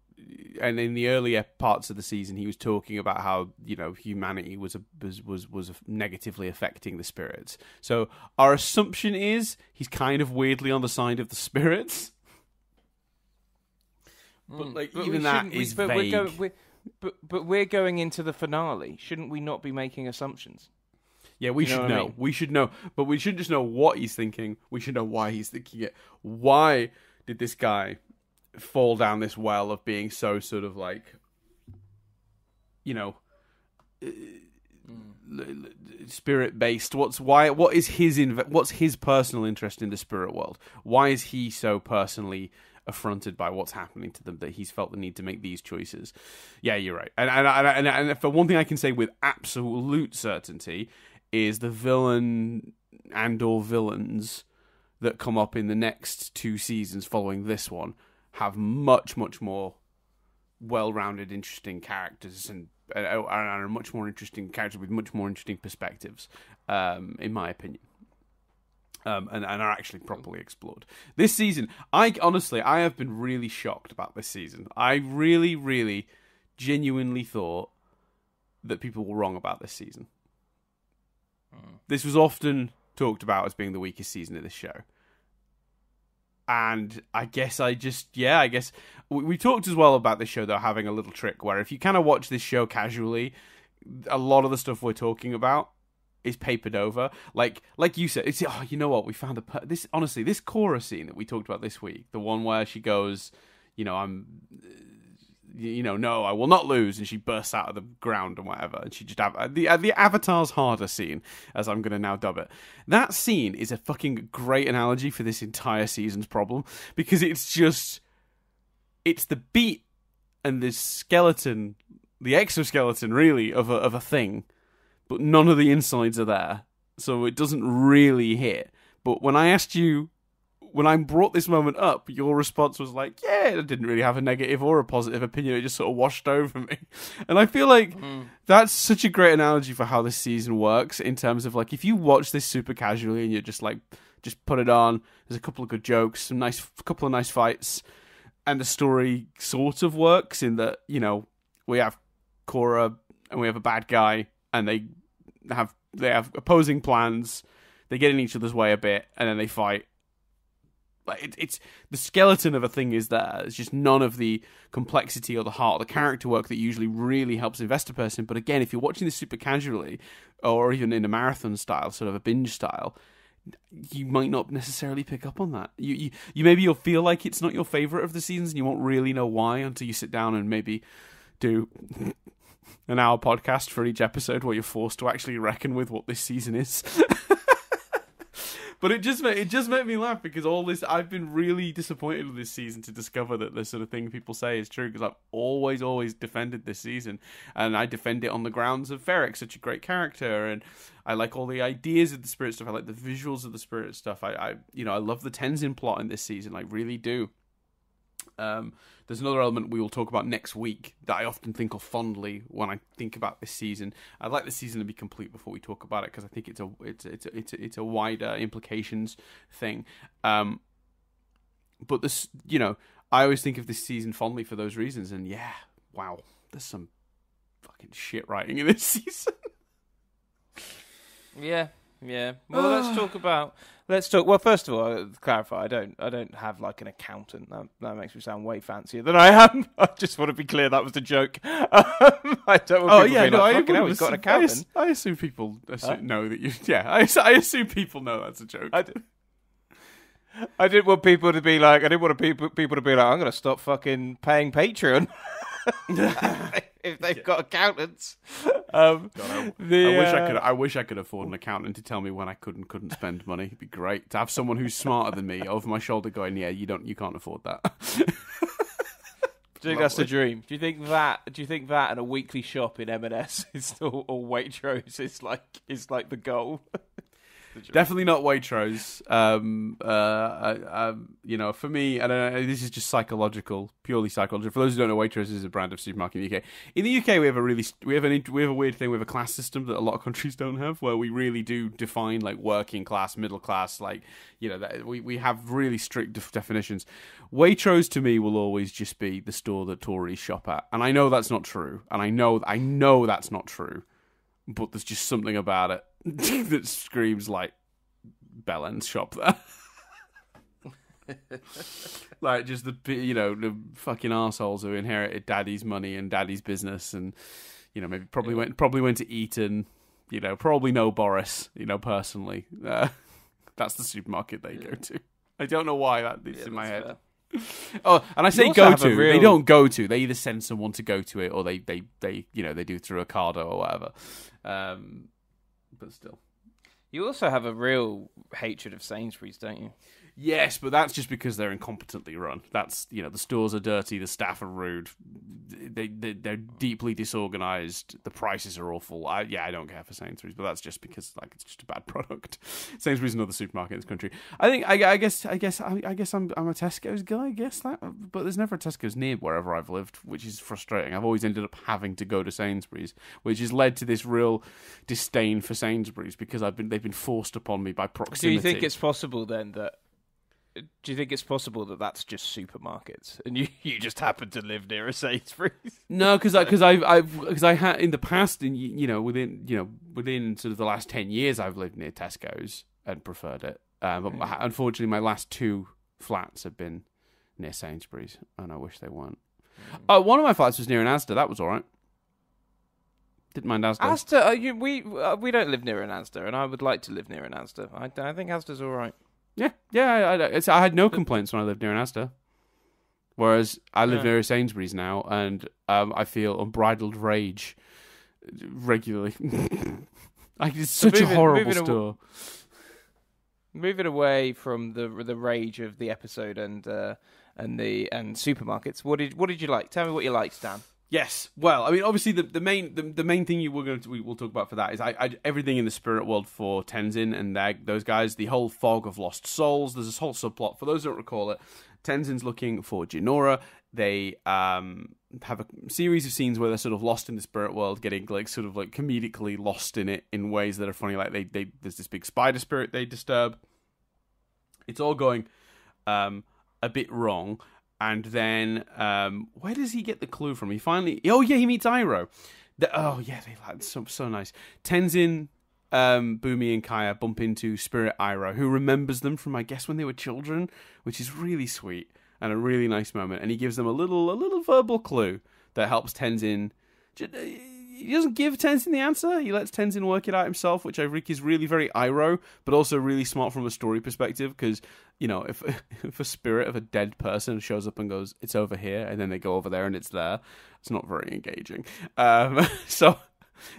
and in the earlier parts of the season, he was talking about how you know humanity was a, was was was negatively affecting the spirits. So our assumption is he's kind of weirdly on the side of the spirits. But, hmm. like, we even that shouldn't- we- is but We're vague. going, we're, but but we're going into the finale. Shouldn't we not be making assumptions? Yeah, we You know should I know. mean? We should know, but we shouldn't just know what he's thinking. We should know why he's thinking it. Why did this guy fall down this well of being so sort of like, you know, mm. spirit based? What's why? What is his inv- What's his personal interest in the spirit world? Why is he so personally? affronted by what's happening to them that he's felt the need to make these choices. Yeah, you're right. And and and, and, and for one thing I can say with absolute certainty is the villain and or villains that come up in the next two seasons following this one have much much more well-rounded interesting characters and and are much more interesting characters with much more interesting perspectives um in my opinion um, and, and are actually properly explored. This season, I honestly, I have been really shocked about this season. I really, really, genuinely thought that people were wrong about this season. This was often talked about as being the weakest season of this show. And I guess I just, yeah, I guess we, we talked as well about this show though having a little trick where if you kind of watch this show casually, a lot of the stuff we're talking about is papered over. Like like you said, it's oh, you know what? We found a per- this honestly this Korra scene that we talked about this week, the one where she goes, you know, I'm you know, no, I will not lose, and she bursts out of the ground and whatever, and she just av- the uh, the Avatar's harder scene, as I'm going to now dub it. That scene is a fucking great analogy for this entire season's problem because it's just it's the beat and the skeleton, the exoskeleton, really of a of a thing but none of the insides are there, so it doesn't really hit. But when I asked you, when I brought this moment up, your response was like, "Yeah, I didn't really have a negative or a positive opinion. It just sort of washed over me." And I feel like mm. that's such a great analogy for how this season works in terms of like if you watch this super casually and you're just like, just put it on. There's a couple of good jokes, some nice, couple of nice fights, and the story sort of works in that you know we have Korra and we have a bad guy and they have they have opposing plans. They get in each other's way a bit, and then they fight. Like it, it's the skeleton of a thing is there. It's just none of the complexity or the heart, or the character work that usually really helps invest a person. But again, if you're watching this super casually, or even in a marathon style, sort of a binge style, you might not necessarily pick up on that. You you, you maybe you'll feel like it's not your favorite of the seasons, and you won't really know why until you sit down and maybe do an hour podcast for each episode where you're forced to actually reckon with what this season is. but it just made, it just made me laugh because all this I've been really disappointed with this season to discover that the sort of thing people say is true because I've always always defended this season and I defend it on the grounds of Varrick, such a great character, and I like all the ideas of the spirit stuff. I like the visuals of the spirit stuff. I, I you know I love the Tenzin plot in this season. I really do. Um, there's another element we will talk about next week that I often think of fondly when I think about this season. I'd like the season to be complete before we talk about it because I think it's a it's it's a, it's a, it's a wider implications thing. Um, but this, you know, I always think of this season fondly for those reasons. And yeah, wow, there's some fucking shit writing in this season. Yeah, yeah. Well, let's talk about. Let's talk. Well, first of all, uh, clarify. I don't. I don't have like an accountant. That, that makes me sound way fancier than I am. I just want to be clear. That was the joke. Um, I don't. Want Oh people yeah, no, like, I, "Fucking hell, he's got an assume- I. I, assume people assume, Huh? know that you. Yeah, I, I assume people know that's a joke. I d- I didn't want people to be like. I didn't want people people to be like. I'm going to stop fucking paying Patreon. if they've got accountants. Um, I, the, I wish I uh, could. I wish I could afford an accountant to tell me when I could and couldn't spend money. It'd be great to have someone who's smarter than me over my shoulder going, "Yeah, you don't, you can't afford that." Do you think that's the dream? Do you think that? Do you think that and a weekly shop in M&S is or, or Waitrose is like is like the goal? Definitely not Waitrose. Um, uh, I, um, you know, for me, I don't know. This is just psychological, purely psychological. For those who don't know, Waitrose is a brand of supermarket in the UK. In the UK, we have a really we have an we have a weird thing. We have a class system that a lot of countries don't have, where we really do define like working class, middle class. Like you know, that we we have really strict def- definitions. Waitrose to me will always just be the store that Tories shop at, and I know that's not true, and I know I know that's not true, but there's just something about it that screams like Bellend's shop there. like just the you know the fucking assholes who inherited daddy's money and daddy's business and you know maybe probably went probably went to Eton you know probably know Boris you know personally. Uh, that's the supermarket they go to. I don't know why that is in my head. oh and I say go a to they don't go to they either send someone to go to it or they they they you know they do it through Ocado or whatever. Um but still You also have a real hatred of Sainsbury's, don't you? Yes, but that's just because they're incompetently run. That's you know the stores are dirty, the staff are rude, they, they they're deeply disorganized, the prices are awful. I, yeah, I don't care for Sainsbury's, but that's just because like it's just a bad product. Sainsbury's is another supermarket in this country. I think I, I guess I guess I, I guess I'm I'm a Tesco's guy. I guess that, but there's never a Tesco's near wherever I've lived, which is frustrating. I've always ended up having to go to Sainsbury's, which has led to this real disdain for Sainsbury's because I've been they've been forced upon me by proximity. Do you think it's possible then that? Do you think it's possible that that's just supermarkets, and you, you just happen to live near a Sainsbury's? No, because because I've I've because I had in the past, in you know within you know within sort of the last ten years, I've lived near Tesco's and preferred it. Um, but my, unfortunately, my last two flats have been near Sainsbury's, and I wish they weren't. Uh, one of my flats was near an Asda. That was all right. Didn't mind Asda. Asda, you, we uh, we don't live near an Asda, and I would like to live near an Asda. I, I think Asda's all right. Yeah, yeah. I, I, it's, I had no complaints when I lived near an Asda. Whereas I live Yeah. near Sainsbury's now, and um, I feel unbridled rage regularly. like it's such a horrible moving aw- store. Moving away from the the rage of the episode and uh, and the and supermarkets, what did what did you like? Tell me what you liked, Dan. Yes. Well, I mean, obviously, the, the main the, the main thing you were going to we will talk about for that is I, I everything in the spirit world for Tenzin and their, those guys. The whole fog of lost souls. There's this whole subplot. For those who don't recall it, Tenzin's looking for Jinora. They um have a series of scenes where they're sort of lost in the spirit world, getting like sort of like comedically lost in it in ways that are funny. Like they they there's this big spider spirit they disturb. It's all going um a bit wrong. And then, um, where does he get the clue from? He finally, oh yeah, he meets Iroh. The, oh yeah, they like so so nice. Tenzin, um, Bumi, and Kya bump into Spirit Iroh, who remembers them from I guess when they were children, which is really sweet and a really nice moment. And he gives them a little a little verbal clue that helps Tenzin. He doesn't give Tenzin the answer. He lets Tenzin work it out himself, which I think is really very Iroh, but also really smart from a story perspective. Because you know, if if a spirit of a dead person shows up and goes, "It's over here," and then they go over there and it's there, it's not very engaging. Um, so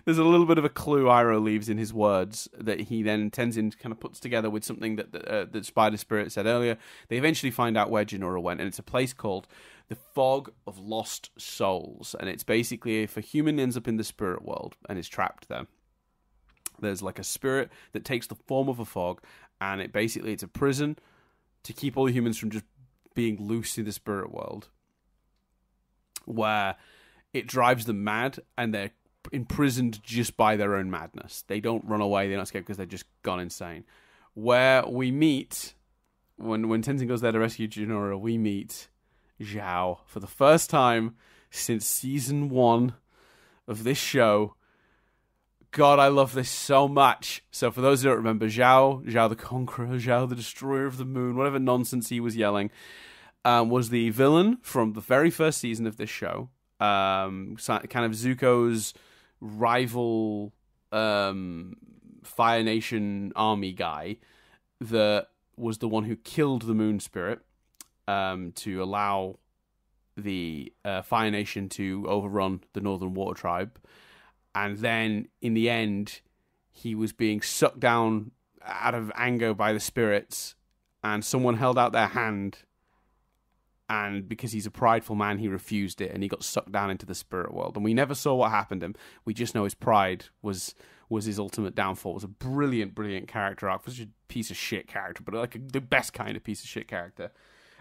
there's a little bit of a clue Iroh leaves in his words that he then Tenzin kind of puts together with something that that, uh, that Spider Spirit said earlier. They eventually find out where Jinora went, and it's a place called the Fog of Lost Souls, and it's basically if a human ends up in the spirit world and is trapped there. There's like a spirit that takes the form of a fog, and it basically it's a prison to keep all the humans from just being loose in the spirit world, where it drives them mad and they're imprisoned just by their own madness. They don't run away, they don't escape because they've just gone insane. Where we meet when when Tenzin goes there to rescue Jinora, we meet Zhao for the first time since season one of this show. God, I love this so much. So, for those who don't remember, Zhao, Zhao the Conqueror, Zhao the Destroyer of the Moon, whatever nonsense he was yelling, um, was the villain from the very first season of this show. Um, kind of Zuko's rival um, Fire Nation army guy that was the one who killed the Moon Spirit um, to allow the uh, Fire Nation to overrun the Northern Water Tribe. And then in the end, he was being sucked down out of anger by the spirits, and someone held out their hand. And because he's a prideful man, he refused it, and he got sucked down into the spirit world. And we never saw what happened to him. We just know his pride was was his ultimate downfall. It was a brilliant, brilliant character arc. Such a piece of shit character, but like a, the best kind of piece of shit character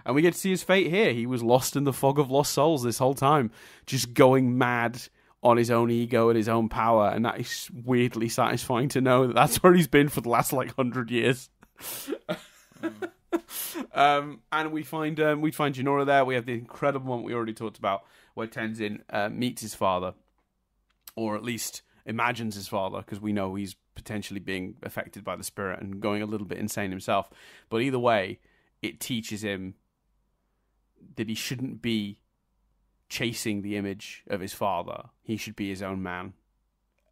and we get to see his fate here. He was lost in the fog of lost souls this whole time, just going mad on his own ego and his own power, and that is weirdly satisfying to know that that's where he's been for the last like hundred years. um, and we find um, we find Jinora there. We have the incredible moment we already talked about, where Tenzin uh, meets his father, or at least imagines his father, because we know he's potentially being affected by the spirit and going a little bit insane himself. But either way, it teaches him that he shouldn't be chasing the image of his father. He should be his own man.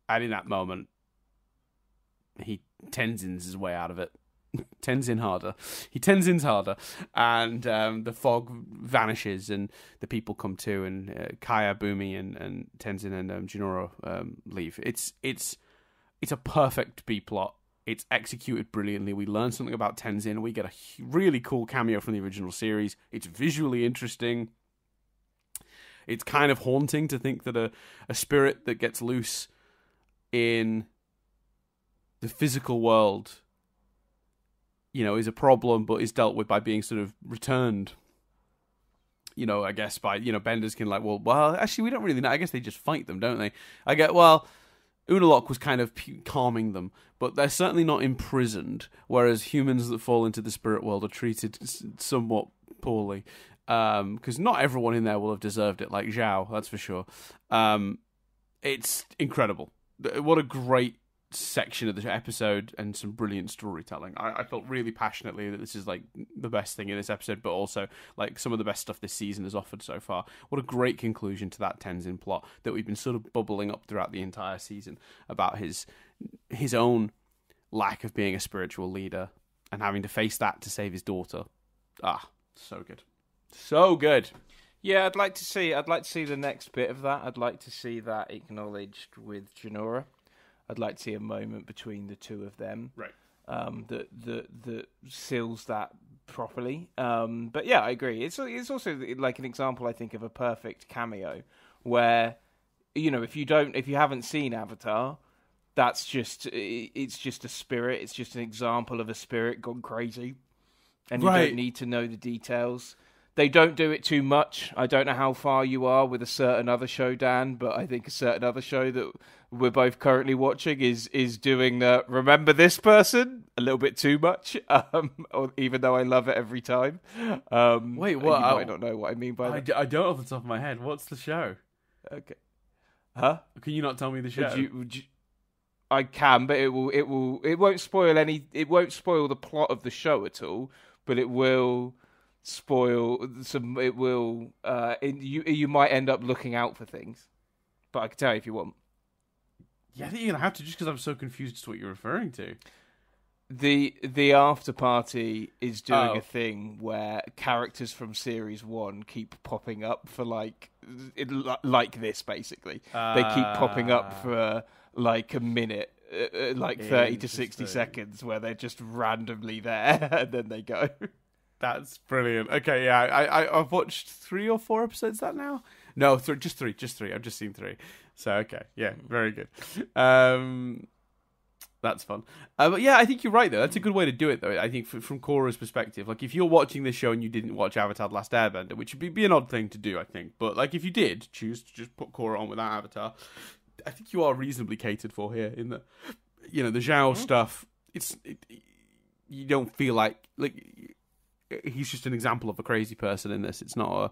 And in that moment, he Tenzins his way out of it. Tenzin harder. He Tenzins harder, and um, the fog vanishes, and the people come to, and uh, Kya, Bumi, and, and Tenzin and um, Jinora um, leave. It's it's it's a perfect B plot. It's executed brilliantly. We learn something about Tenzin. We get a really cool cameo from the original series. It's visually interesting. It's kind of haunting to think that a, a spirit that gets loose in the physical world, you know, is a problem, but is dealt with by being sort of returned. You know, I guess by you know, Benders can like, well, well, actually, we don't really know. I guess they just fight them, don't they? I get well. Unalaq was kind of calming them, but they're certainly not imprisoned. Whereas humans that fall into the spirit world are treated somewhat poorly, because um, not everyone in there will have deserved it, like Zhao, that's for sure. Um, it's incredible. What a great section of the episode and some brilliant storytelling. I, I, felt really passionately that this is like the best thing in this episode, but also like some of the best stuff this season has offered so far. What a great conclusion to that Tenzin plot that we've been sort of bubbling up throughout the entire season about his his own lack of being a spiritual leader and having to face that to save his daughter. Ah, so good. So good. Yeah, I'd like to see. I'd like to see the next bit of that. I'd like to see that acknowledged with Jinora. I'd like to see a moment between the two of them. Right. Um, that that that seals that properly. Um, but yeah, I agree. It's it's also like an example, I think, of a perfect cameo where you know if you don't if you haven't seen Avatar, that's just it's just a spirit. It's just an example of a spirit gone crazy, and you right. don't need to know the details. They don't do it too much. I don't know how far you are with a certain other show, Dan, but I think a certain other show that we're both currently watching is is doing the remember this person a little bit too much. Um, or, even though I love it every time. Um, Wait, what? You might not know what I mean by I that. i don't off the top of my head. What's the show? Okay. Huh? Can you not tell me the show? Would you, would you, I can, but it will. It will. It won't spoil any. It won't spoil the plot of the show at all. But it will spoil some. It will. Uh, it, you you might end up looking out for things, but I can tell you if you want. Yeah, I think you're gonna have to just because I'm so confused as to what you're referring to. The the after party is doing Oh. a thing where characters from series one keep popping up for like it, like this basically. they keep popping up Ah. for like a minute, uh, uh, like thirty to sixty seconds, where they're just randomly there and then they go. That's brilliant. Okay, yeah, I, I I've watched three or four episodes of that now. No, th- just three, just three. I've just seen three. So okay, yeah, very good. Um, that's fun. Uh, but yeah, I think you're right though. That's a good way to do it though. I think f- from Korra's perspective, like if you're watching this show and you didn't watch Avatar: The Last Airbender, which would be, be an odd thing to do, I think. But like if you did choose to just put Korra on without Avatar, I think you are reasonably catered for here. In the, you know, the Zhao stuff. It's it, you don't feel like like he's just an example of a crazy person in this. It's not a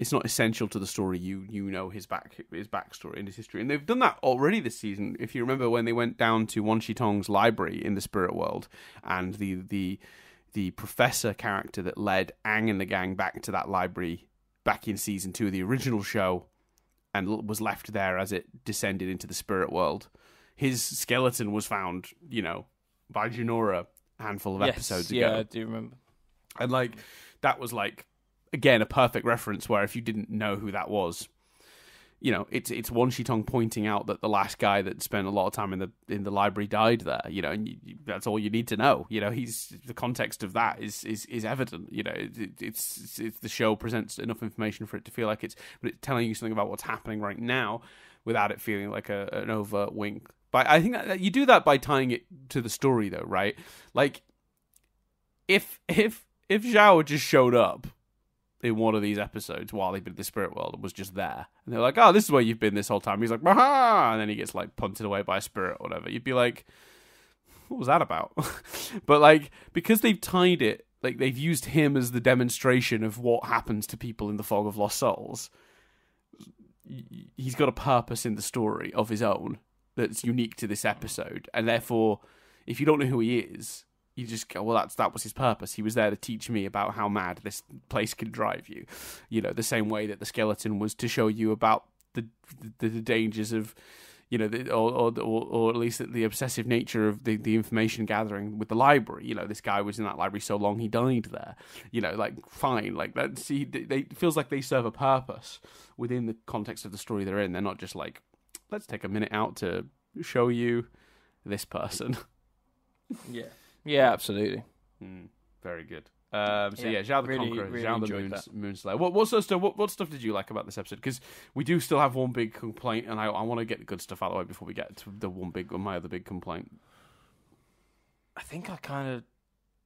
it's not essential to the story. You you know his back his backstory and his history, and they've done that already this season. If you remember when they went down to Wan Shi Tong's library in the spirit world, and the the the professor character that led Aang and the gang back to that library back in season two of the original show, and was left there as it descended into the spirit world. His skeleton was found, you know, by Jinora a handful of Yes, episodes yeah, ago I do you remember. and like that was like again a perfect reference where if you didn't know who that was you know it's it's Wan Shi Tong pointing out that the last guy that spent a lot of time in the in the library died there you know and you, that's all you need to know you know he's the context of that is is, is evident you know it, it, it's, it's the show presents enough information for it to feel like it's but it's telling you something about what's happening right now without it feeling like a, an overt wink. But I think that you do that by tying it to the story though right? Like if if if Zhao just showed up in one of these episodes while he'd been in the spirit world and was just there, and they're like, "Oh, this is where you've been this whole time," he's like, "Aha!" and then he gets like punted away by a spirit or whatever. You'd be like, "What was that about?" but like because they've tied it, like they've used him as the demonstration of what happens to people in the fog of lost souls. He's got a purpose in the story of his own that's unique to this episode, and therefore, if you don't know who he is, you just go, well, that's that was his purpose. He was there to teach me about how mad this place can drive you. You know, the same way that the skeleton was to show you about the the, the dangers of, you know, the, or, or or at least the obsessive nature of the the information gathering with the library. You know, this guy was in that library so long he died there. You know, like fine, like that. See, they, feels like they serve a purpose within the context of the story they're in. They're not just like, let's take a minute out to show you this person. Yeah, yeah, absolutely. Mm, very good. Um, so yeah, Yeah, Zhao the really- Conqueror, really Zhao the Moon's, Moonslayer. What, what sort of stuff? What, what stuff did you like about this episode? Because we do still have one big complaint, and I, I want to get the good stuff out of the way before we get to the one big, my other big complaint. I think I kind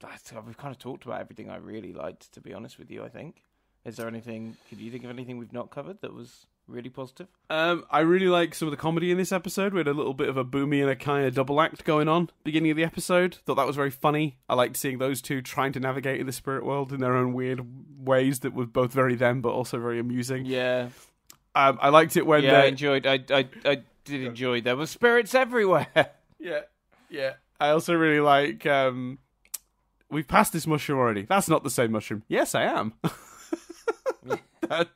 of, we've kind of talked about everything I really liked. To be honest with you, I think. Is there anything? Could you think of anything we've not covered that was really positive? Um, I really like some of the comedy in this episode. We had a little bit of a Bumi and a kind of double act going on beginning of the episode. Thought that was very funny. I liked seeing those two trying to navigate in the spirit world in their own weird ways that were both very them, but also very amusing. Yeah, Um, I liked it when yeah, I they enjoyed. I, I, I did enjoy. There were spirits everywhere. Yeah, yeah. I also really like. Um, we've passed this mushroom already. That's not the same mushroom. Yes, I am. That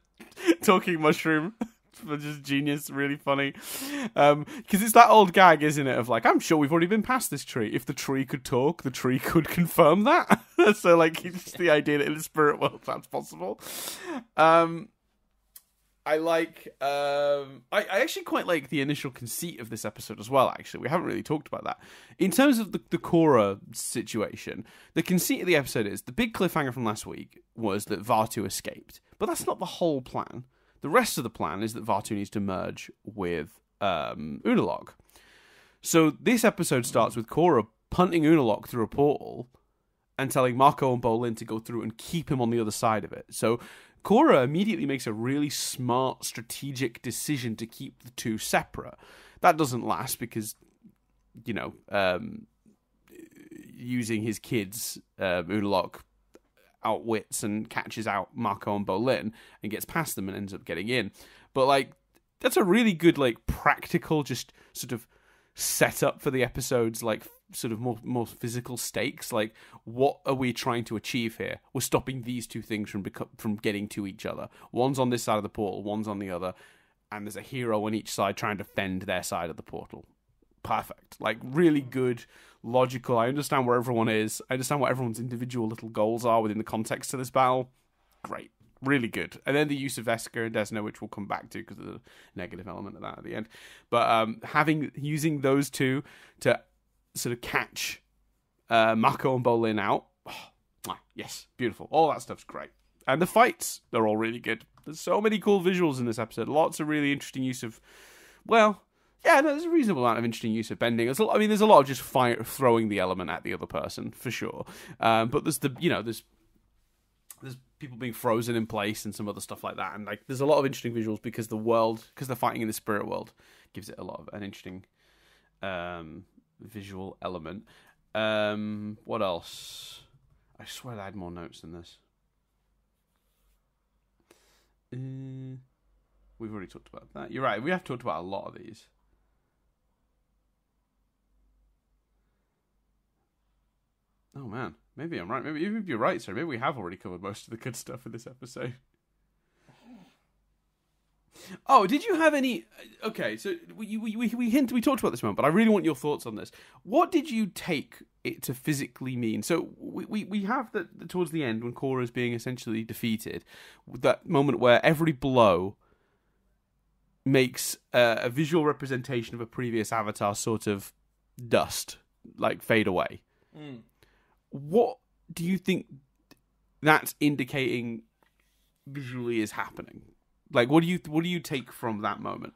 talking mushroom, which is genius, really funny. Um, because it's that old gag, isn't it? Of like, I'm sure we've already been past this tree. If the tree could talk, the tree could confirm that. so, like, it's just the idea that in the spirit world that's possible. Um, I like. Um, I, I actually quite like the initial conceit of this episode as well. Actually, we haven't really talked about that. In terms of the the situation, the conceit of the episode is the big cliffhanger from last week was that Vaatu escaped, but that's not the whole plan. The rest of the plan is that Vaatu needs to merge with um, Unalaq. So this episode starts with Korra punting Unalaq through a portal and telling Mako and Bolin to go through and keep him on the other side of it. So Korra immediately makes a really smart strategic decision to keep the two separate. That doesn't last because, you know, um, using his kids, uh, outwits and catches out Mako and Bolin and gets past them and ends up getting in. But like, that's a really good like practical, just sort of setup for the episodes like sort of more more physical stakes like what are we trying to achieve here we're stopping these two things from beco- from getting to each other one's on this side of the portal one's on the other and there's a hero on each side trying to fend their side of the portal perfect. Like really good, logical. I understand where everyone is. I understand what everyone's individual little goals are within the context of this battle. Great. Really good. And then the use of Eska and Desna, which we'll come back to because of the negative element of that at the end. But um, having using those two to sort of catch uh, Mako and Bolin out. Oh, yes, beautiful. All that stuff's great. And the fights, they're all really good. There's so many cool visuals in this episode. Lots of really interesting use of, well, yeah, no, there's a reasonable amount of interesting use of bending. There's a lot, I mean, there's a lot of just fire, throwing the element at the other person for sure. Um, but there's the, you know, there's there's people being frozen in place and some other stuff like that. And like, there's a lot of interesting visuals because the world, because they're fighting in the spirit world, gives it a lot of an interesting um, visual element. Um, what else? I swear I had more notes than this. Uh, we've already talked about that. You're right. We have talked about a lot of these. Oh man, maybe I'm right. Maybe even if you're right, sir. Maybe we have already covered most of the good stuff in this episode. Oh, did you have any? Okay, so we we we, we hint we talked about this moment, but I really want your thoughts on this. What did you take it to physically mean? So we we, we have that towards the end when Korra is being essentially defeated, that moment where every blow makes a, a visual representation of a previous avatar sort of dust, like fade away. Mm. What do you think that's indicating visually is happening? Like, what do you what do you take from that moment?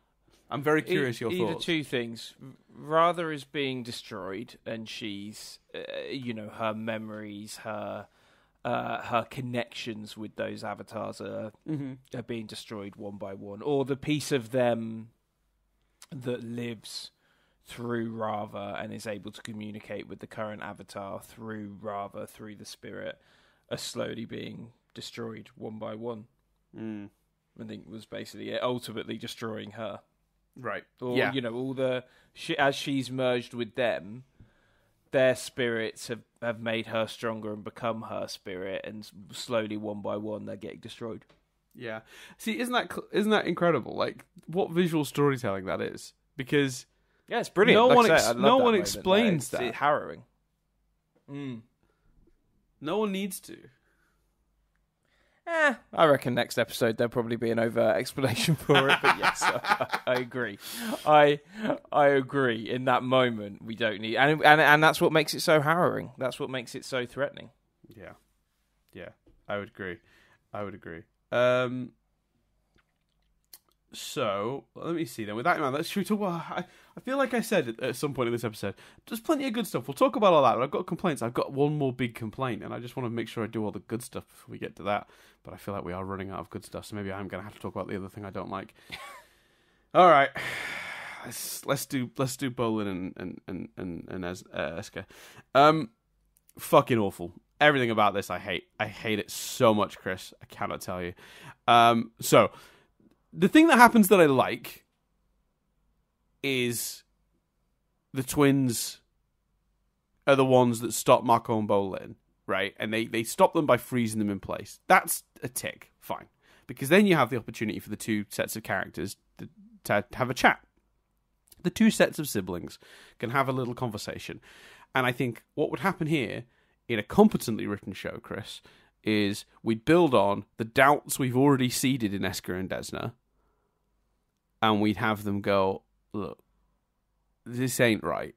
I'm very curious E- your either thoughts. two things. Rather is being destroyed, and she's, uh, you know, her memories, her, uh, her connections with those avatars are mm-hmm. are being destroyed one by one, or the piece of them that lives through Raava and is able to communicate with the current avatar through Raava, through the spirit, are slowly being destroyed one by one. Mm. I think was basically it, ultimately destroying her. Right. Or yeah. you know, all the she, as she's merged with them, their spirits have have made her stronger and become her spirit, and slowly one by one they're getting destroyed. Yeah. See, isn't that isn't that incredible? Like what visual storytelling that is? Because Yeah, it's brilliant. No Like one ex- say, no that one explains Like, that. It's harrowing. Mm. no one needs to. Eh, I reckon next episode there'll probably be an overt explanation for it. But yes, I, I agree. I I agree. In that moment, we don't need, and and and that's what makes it so harrowing. That's what makes it so threatening. Yeah. Yeah. I would agree. I would agree. Um so let me see then. With that in mind, let's should we talk about I, feel like I said at- some point in this episode, there's plenty of good stuff. We'll talk about all that. But I've got complaints. I've got one more big complaint, and I just want to make sure I do all the good stuff before we get to that. But I feel like we are running out of good stuff, so maybe I'm gonna have to talk about the other thing I don't like. all right. Let's let's do let's do Bolin and and and and, and as uh, Eska. Um fucking awful. Everything about this I hate. I hate it so much, Chris. I cannot tell you. Um, so the thing that happens that I like is the twins are the ones that stop Mako and Bolin, right? And they they stop them by freezing them in place. That's a tick, fine, because then you have the opportunity for the two sets of characters to, to have a chat. The two sets of siblings can have a little conversation. And I think what would happen here in a competently written show, Chris, is we'd build on the doubts we've already seeded in Eska and Desna, and we'd have them go, look, this ain't right.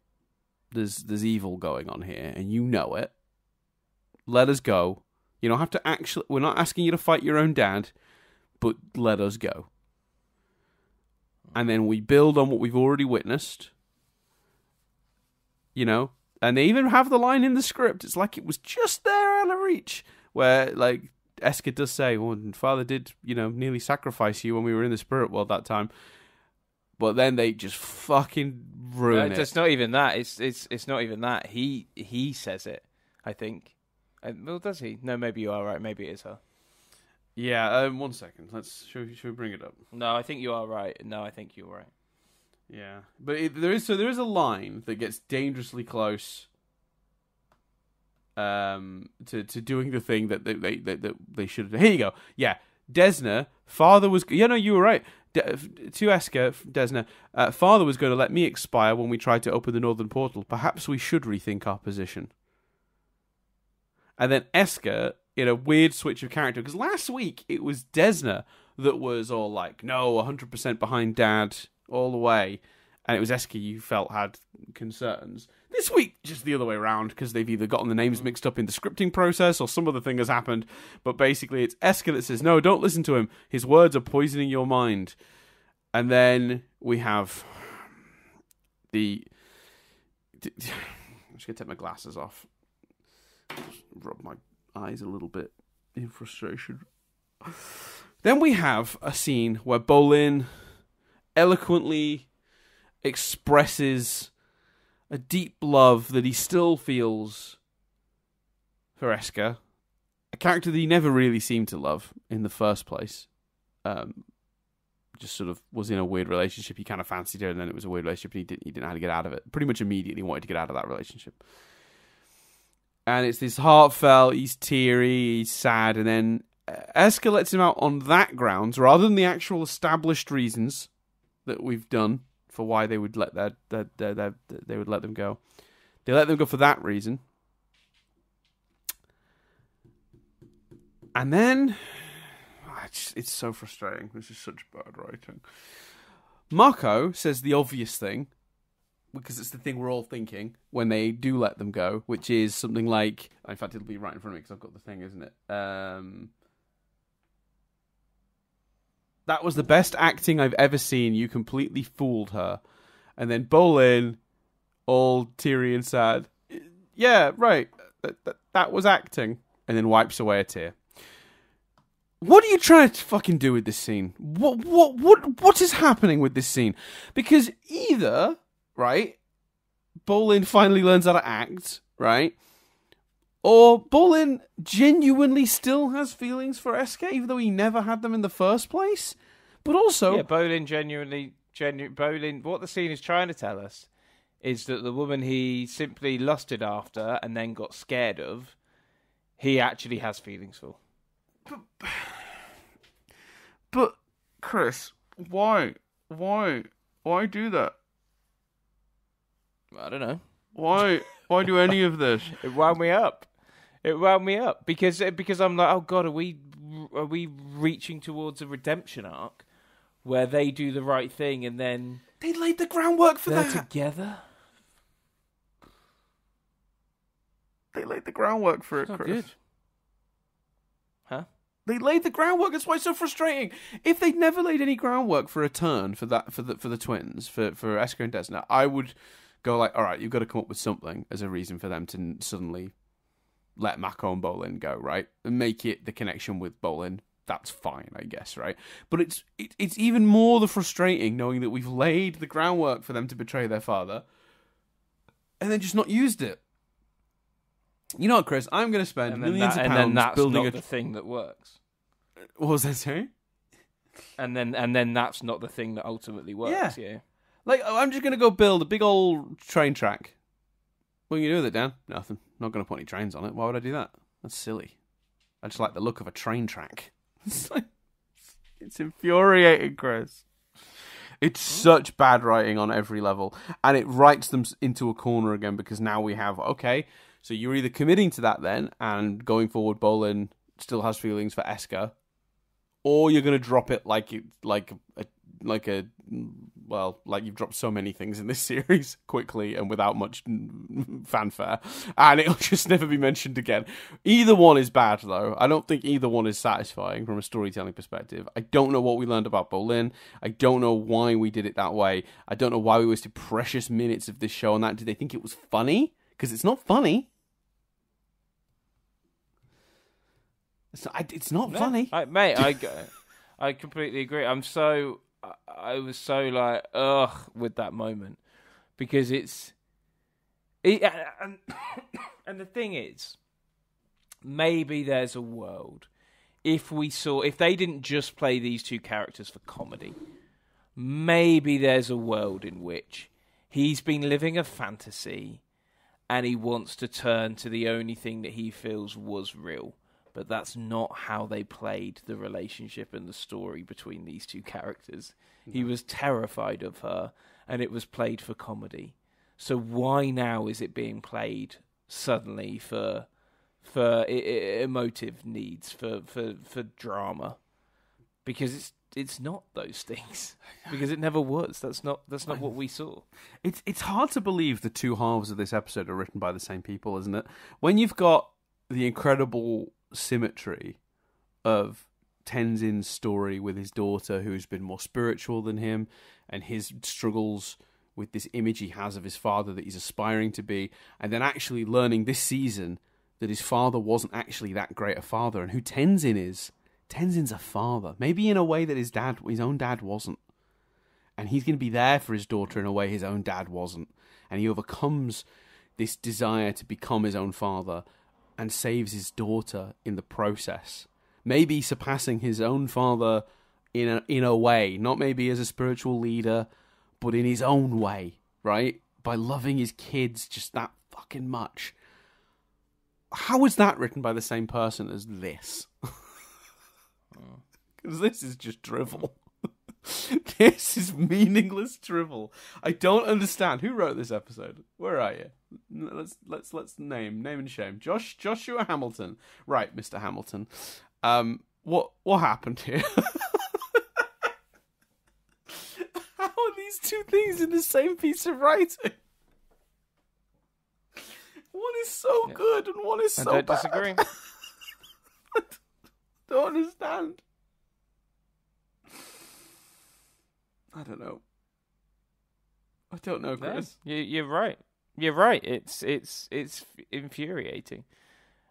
There's there's evil going on here, and you know it. Let us go. You don't have to actually. We're not asking you to fight your own dad, but let us go. And then we build on what we've already witnessed. You know, and they even have the line in the script. It's like it was just there out of reach, where like Eska does say, "Well, Father did, you know, nearly sacrifice you when we were in the spirit world that time." But then they just fucking ruin Uh, it. It's not even that. It's it's it's not even that. He he says it. I think. Uh, well, does he? No, maybe you are right. Maybe it is her. Yeah, um, one second. Let's should we, should we bring it up? No, I think you are right. No, I think you're right. Yeah, but it, there is so there is a line that gets dangerously close. Um, to to doing the thing that they they that, that they should. Here you go. Yeah, Desna, father was. Yeah, no, you were right. De- to Eska, Desna, uh, father was going to let me expire when we tried to open the northern portal. Perhaps we should rethink our position. And then Eska, in a weird switch of character, because last week it was Desna that was all like, no, 100% behind dad all the way. And it was Eska you felt had concerns. This week, just the other way around, because they've either gotten the names mm. mixed up in the scripting process or some other thing has happened. But basically, it's Eska that says, no, don't listen to him. His words are poisoning your mind. And then we have the. I'm just going to take my glasses off. Rub my eyes a little bit in frustration. Then we have a scene where Bolin eloquently expresses a deep love that he still feels for Eska, a character that he never really seemed to love in the first place. Um, just sort of was in a weird relationship. He kind of fancied her, and then it was a weird relationship, and he didn't he didn't know how to get out of it. Pretty much immediately wanted to get out of that relationship. And it's this heartfelt. He's teary. He's sad, and then Eska lets him out on that grounds rather than the actual established reasons that we've done for why they would let their, their, their, their they would let them go. They let them go for that reason. And then it's, it's so frustrating. This is such bad writing. Mako says the obvious thing because it's the thing we're all thinking when they do let them go, which is something like, in fact, it'll be right in front of me because I've got the thing, isn't it? Um, that was the best acting I've ever seen. You completely fooled her. And then Bolin, all teary and sad. Yeah, right. That, that, that was acting. And then wipes away a tear. What are you trying to fucking do with this scene? What what what what is happening with this scene? Because either, right, Bolin finally learns how to act, right? Or Bolin genuinely still has feelings for Eska, even though he never had them in the first place. But also, yeah, Bolin genuinely, genu- Bolin. What the scene is trying to tell us is that the woman he simply lusted after and then got scared of, he actually has feelings for. But, but Chris, why, why, why do that? I don't know. Why, why do any of this? It wound me up. It wound me up because eh, because I'm like, oh god, are we are we reaching towards a redemption arc where they do the right thing and then They laid the groundwork for that. together? They laid the groundwork for it, Not Chris. good. Huh? They laid the groundwork. That's why it's so frustrating. If they'd never laid any groundwork for a turn for that for the for the twins for for Eska and Desna, I would go like, all right, you've got to come up with something as a reason for them to suddenly let Mako and Bolin go, right, and make it the connection with Bolin. That's fine, I guess, right? But it's it, it's even more the frustrating knowing that we've laid the groundwork for them to betray their father, and then just not used it. You know what, Chris? I'm going to spend millions that, of and pounds then that's building not a. the thing that works. What was that saying? And then and then that's not the thing that ultimately works. Yeah. Like, oh, I'm just going to go build a big old train track. What are you going to do with it, Dan? Nothing. Not going to put any trains on it. Why would I do that? That's silly. I just like the look of a train track. It's, like, it's infuriating, Chris. It's such bad writing on every level. And it writes them into a corner again because now we have, okay, so you're either committing to that then, and going forward, Bolin still has feelings for Eska, or you're going to drop it like like a, like a well, like you've dropped so many things in this series quickly and without much fanfare, and it'll just never be mentioned again. Either one is bad, though. I don't think either one is satisfying from a storytelling perspective. I don't know what we learned about Bolin. I don't know why we did it that way. I don't know why we wasted precious minutes of this show on that. Did they think it was funny? Because it's not funny. It's not, it's not No, funny. I, mate, I, I completely agree. I'm so, I, was so like, ugh, with that moment. Because it's, it, and, and the thing is, maybe there's a world if we saw, if they didn't just play these two characters for comedy, maybe there's a world in which he's been living a fantasy and he wants to turn to the only thing that he feels was real but that's not how they played the relationship and the story between these two characters. He was terrified of her, and it was played for comedy. So why now is it being played suddenly for for I- I- emotive needs for for for drama? Because it's it's not those things. Because it never was. That's not that's not what we saw. It's it's hard to believe the two halves of this episode are written by the same people, isn't it? When you've got the incredible symmetry of Tenzin's story with his daughter, who's been more spiritual than him, and his struggles with this image he has of his father that he's aspiring to be, and then actually learning this season that his father wasn't actually that great a father, and who Tenzin is. Tenzin's a father, maybe in a way that his dad, his own dad, wasn't and he's going to be there for his daughter in a way his own dad wasn't. And he overcomes this desire to become his own father and saves his daughter in the process. Maybe surpassing his own father in a, in a way, not maybe as a spiritual leader, but in his own way, right? By loving his kids just that fucking much. How is that written by the same person as this? Hmm. Because this is just drivel. this is meaningless drivel. I don't understand. Who wrote this episode? Where are you? Let's let's let's name name and shame. Josh Joshua Hamilton. Right, Mr. Hamilton. Um what what happened here? How are these two things in the same piece of writing? One is so Yeah. good and one is I so don't bad. disagree. don't understand. I don't know. I don't know, No, Chris. you, you're right. You're right. It's it's it's infuriating,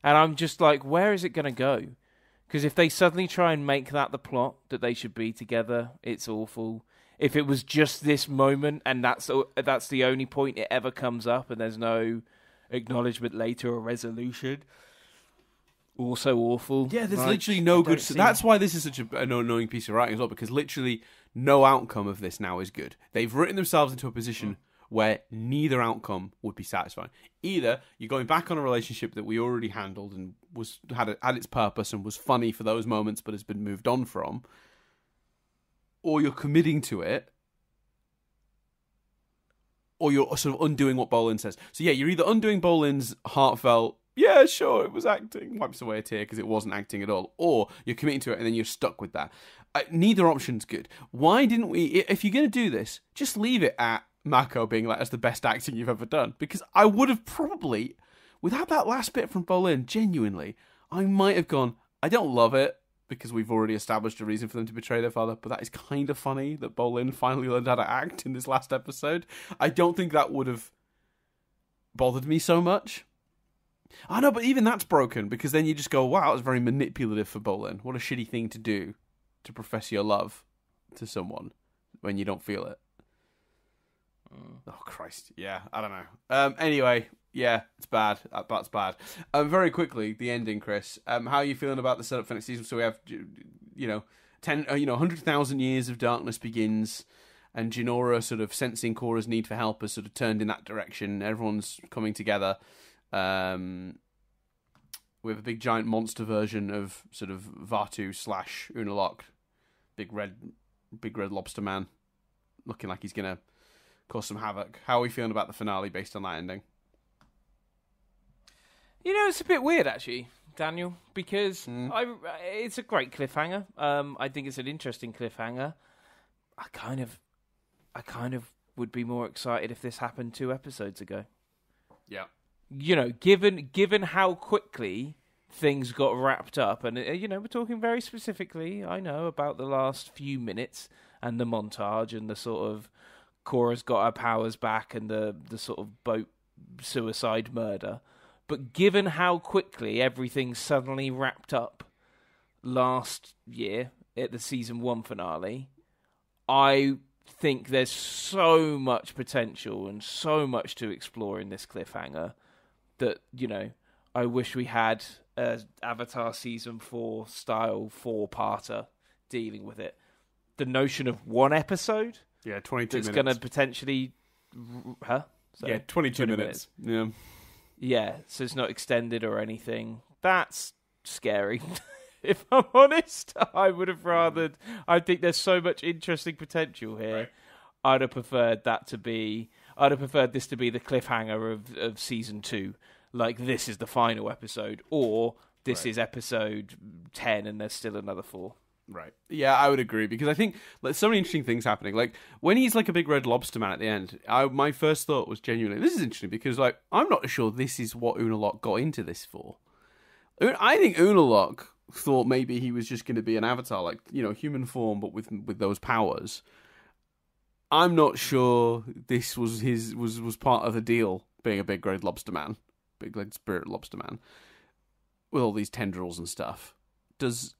and I'm just like, where is it going to go? Because if they suddenly try and make that the plot that they should be together, it's awful. If it was just this moment and that's that's the only point it ever comes up, and there's no acknowledgement later or resolution, also awful. Yeah, there's Like, literally no good. That's why this is such a, an annoying piece of writing as well, because literally no outcome of this now is good. They've written themselves into a position where neither outcome would be satisfying. Either you're going back on a relationship that we already handled and was had a, had its purpose and was funny for those moments, but has been moved on from, or you're committing to it. Or you're sort of undoing what Bolin says. So yeah, you're either undoing Bolin's heartfelt yeah, sure, it was acting. Wipes away a tear because it wasn't acting at all. Or you're committing to it and then you're stuck with that. Uh, neither option's good. Why didn't we? If you're going to do this, just leave it at Mako being like, that's the best acting you've ever done. Because I would have probably, without that last bit from Bolin, genuinely, I might have gone, I don't love it because we've already established a reason for them to betray their father, but that is kind of funny that Bolin finally learned how to act in this last episode. I don't think that would have bothered me so much. I know, but even that's broken because then you just go, "Wow, it was very manipulative for Bolin. What a shitty thing to do to profess your love to someone when you don't feel it." Oh Christ, yeah, I don't know. Um, anyway, yeah, it's bad. That, that's bad. Um, very quickly, the ending, Chris. Um, how are you feeling about the setup for next season? So we have, you know, ten, uh, you know, hundred thousand years of darkness begins, and Jinora sort of sensing Korra's need for help has sort of turned in that direction. Everyone's coming together. Um, we have a big giant monster version of sort of Vaatu slash Unalaq, big red, big red lobster man, looking like he's gonna cause some havoc. How are we feeling about the finale based on that ending? You know, it's a bit weird actually, Daniel, because Mm. I it's a great cliffhanger. Um, I think it's an interesting cliffhanger. I kind of, I kind of would be more excited if this happened two episodes ago. Yeah. You know, given given how quickly things got wrapped up, and uh, you know, we're talking very specifically. I know about the last few minutes and the montage and the sort of Korra's got her powers back and the the sort of boat suicide murder. But given how quickly everything suddenly wrapped up last year at the season one finale, I think there's so much potential and so much to explore in this cliffhanger that, you know, I wish we had a Avatar season four style four parter dealing with it. The notion of one episode Yeah, twenty-two that's minutes. going to potentially. Huh? Sorry. yeah, twenty-two 20 minutes. Yeah. Yeah, so it's not extended or anything. That's scary. if I'm honest, I would have rather. I think there's so much interesting potential here. Right. I'd have preferred that to be. I'd have preferred this to be the cliffhanger of of season two. Like this is the final episode, or this Right. is episode ten, and there's still another four. Right. Yeah, I would agree because I think like so many interesting things happening. Like when he's like a big red lobster man at the end, I, my first thought was genuinely this is interesting because like I'm not sure this is what Unalaq got into this for. I think Unalaq thought maybe he was just going to be an avatar, like you know, human form, but with with those powers. I'm not sure this was his was was part of the deal, being a big red lobster man, big red spirit lobster man, with all these tendrils and stuff. Does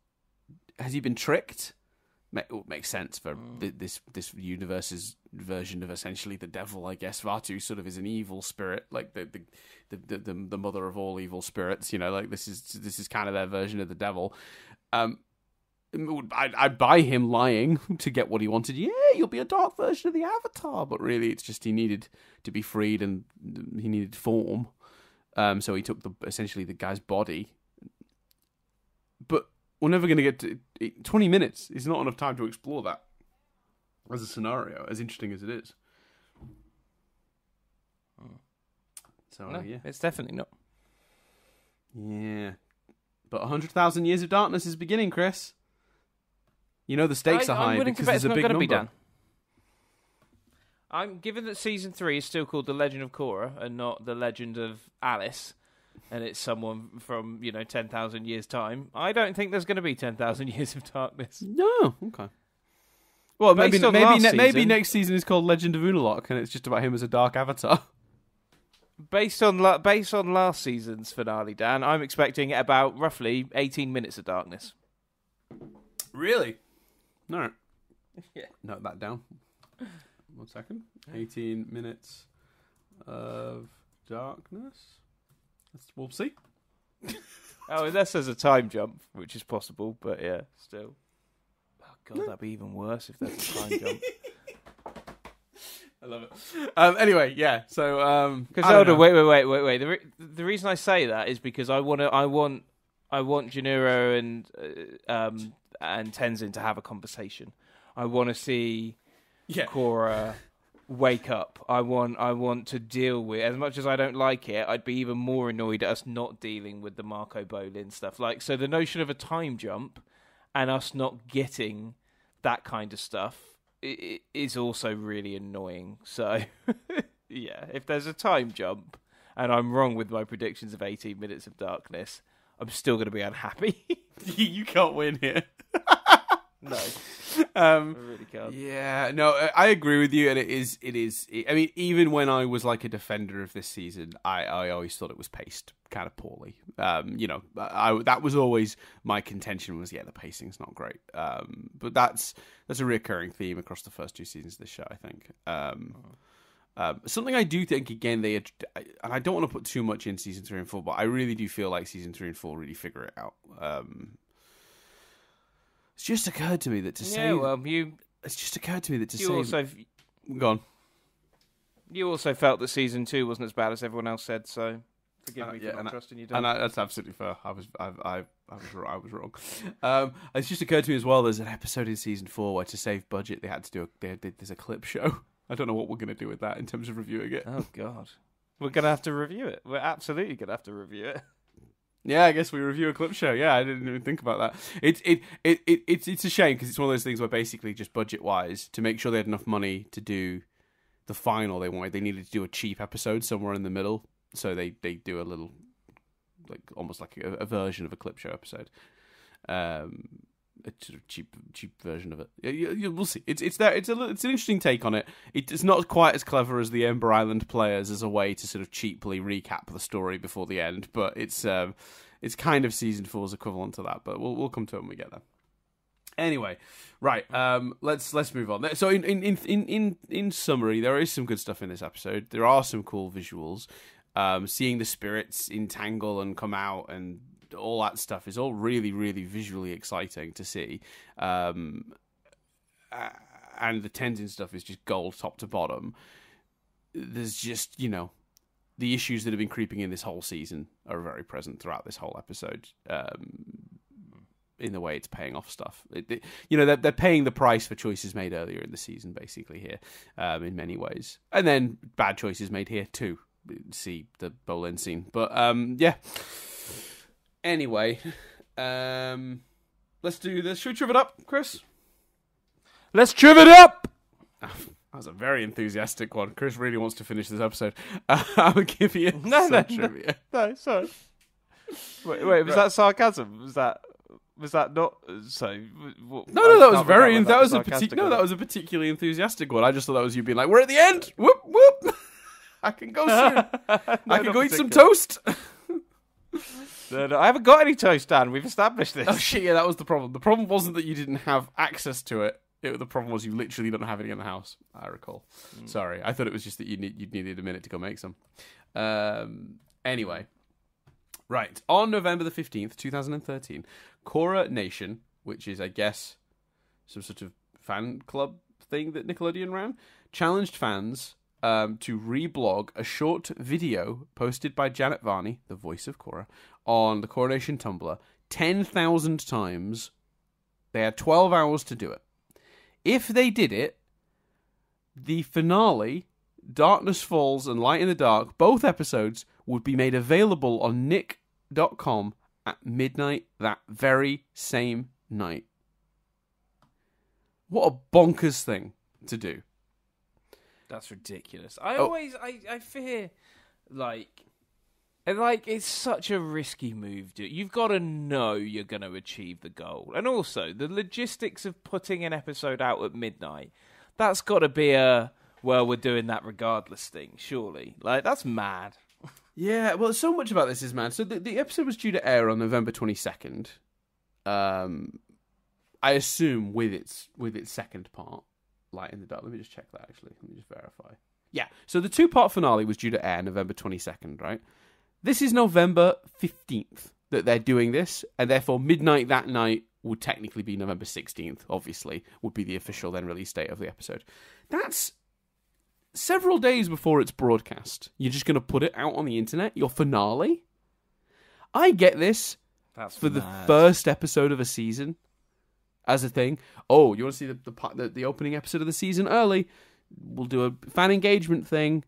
has he been tricked? It makes sense for th- this this universe's version of essentially the devil, I guess. Vaatu sort of is an evil spirit, like the the, the the the the mother of all evil spirits. You know, like this is this is kind of their version of the devil. Um, I'd, I'd buy him lying to get what he wanted. Yeah, you'll be a dark version of the Avatar, but really, it's just he needed to be freed and he needed form. Um, so he took the essentially the guy's body. But we're never going to get to it- twenty minutes. Is not enough time to explore that as a scenario, as interesting as it is. So No, uh, yeah, it's definitely not. yeah. But hundred thousand years of darkness is beginning, Chris. You know the stakes I, are high because there's it's a big number. be done. I'm given that season three is still called The Legend of Korra and not The Legend of Alice, and it's someone from you know ten thousand years time. I don't think there's going to be ten thousand years of darkness. No, okay. Well, maybe Based maybe last ne- maybe next season is called Legend of Unalaq, and it's just about him as a dark avatar. Based on la- based on last season's finale, Dan, I'm expecting about roughly eighteen minutes of darkness. Really? No. Yeah. Note that down. One second. 18 minutes of darkness. Let's, we'll see. Oh, unless there's a time jump, which is possible, but yeah, still. Oh god, that'd be even worse if there's a time jump. I love it. Um, anyway, yeah. So, um, Because hold on, wait, wait, wait, wait, wait. The re- the reason I say that is because I want to, I want, I want Jinora and uh, um and Tenzin to have a conversation. I want to see Yeah. Korra wake up. I want, I want to deal with. As much as I don't like it, I'd be even more annoyed at us not dealing with the Mako Bolin stuff. Like, so the notion of a time jump and us not getting that kind of stuff is also really annoying. So, yeah, if there's a time jump and I'm wrong with my predictions of 18 minutes of darkness, I'm still going to be unhappy. you can't win here. No, Um, I really can't. Yeah, no, I- agree with you, and it is, it is. I mean, even when I was like a defender of this season, I, I always thought it was paced kind of poorly. Um, you know, I, that was always my contention was, yeah, the pacing's not great. Um, but that's that's a recurring theme across the first two seasons of this show, I think. Um, um, something I do think again they and I don't want to put too much in season three and four, but I really do feel like season three and four really figure it out. Um, it's just occurred to me that to Yeah, say well, you it's just occurred to me that to you say also go on. you also felt that season two wasn't as bad as everyone else said. So forgive Uh, me yeah, for and not I- trusting you. And. I, that's absolutely fair. I was I I, I was wrong, I was wrong. Um, it's just occurred to me as well. There's an episode in season four where to save budget they had to do a, they, they, there's a clip show. I don't know what we're gonna do with that in terms of reviewing it. Oh God, we're gonna have to review it. We're absolutely gonna have to review it. Yeah, I guess we review a clip show. Yeah, I didn't even think about that. It's it, it, it it's it's a shame because it's one of those things where basically just budget wise to make sure they had enough money to do the final they wanted, they needed to do a cheap episode somewhere in the middle. So they they do a little like almost like a, a version of a clip show episode. Um, a cheap cheap version of it. Yeah, you, we'll see. It's it's there. It's a it's an interesting take on it. It's not quite as clever as the Ember Island players as a way to sort of cheaply recap the story before the end, but it's um it's kind of season four's equivalent to that. But we'll we'll come to it when we get there. Anyway, right. Um, let's let's move on. So in in in in in summary, there is some good stuff in this episode. There are some cool visuals. Um, seeing the spirits entangle and come out and all that stuff is all really really visually exciting to see. Um, and the Tenzin stuff is just gold top to bottom. There's just you know the issues that have been creeping in this whole season are very present throughout this whole episode. Um, in the way it's paying off stuff, it, it- you know, they're, they're paying the price for choices made earlier in the season, basically here, um, in many ways, and then bad choices made here too. See the Bolin scene, but um, yeah. Anyway, um, let's do this. Should we triv it up, Chris? Let's triv it up. That was a very enthusiastic one. Chris really wants to finish this episode. Uh, I'll give you No, no, no. trivia. No, sorry. Wait, wait, was that sarcasm? Was that was that not so? No, no, that was very. recall That was a particular. No, that was a particularly enthusiastic one. I just thought that was you being like, "We're at the end. Whoop whoop. I can go soon. No, I can go eat some toast." No, no, I haven't got any toast, Dan. We've established this. oh shit! Yeah, that was the problem. The problem wasn't that you didn't have access to it. It, the problem was you literally don't have any in the house. I recall. Sorry, I thought it was just that you need you needed a minute to go make some. Um. Anyway, right on November the fifteenth, two thousand and thirteen, Korra Nation, which is I guess some sort of fan club thing that Nickelodeon ran, challenged fans um, to reblog a short video posted by Janet Varney, the voice of Korra, on the Korra Nation Tumblr 10,000 times. They had 12 hours to do it. If they did it, the finale, Darkness Falls and Light in the Dark, both episodes would be made available on nick.com at midnight that very same night. What a bonkers thing to do. That's ridiculous. I Oh. always, I, I fear, like, and, like it's such a risky move. Dude. You've got to know you're going to achieve the goal, and also the logistics of putting an episode out at midnight. That's got to be a well, we're doing that regardless thing. Surely, like that's mad. Yeah, well, so much about this is mad. So the, the episode was due to air on November twenty second. Um, I assume with its with its second part, Light in the Dark. Let me just check that. Actually, let me just verify. Yeah, so the two part finale was due to air November twenty second, right? This is November fifteenth that they're doing this, and therefore midnight that night would technically be November sixteenth. Obviously, would be the official then release date of the episode. That's several days before it's broadcast. You're just going to put it out on the internet, your finale? I get this That's for the first episode of a season as a thing. Oh, you want to see the, the the the opening episode of the season early? We'll do a fan engagement thing,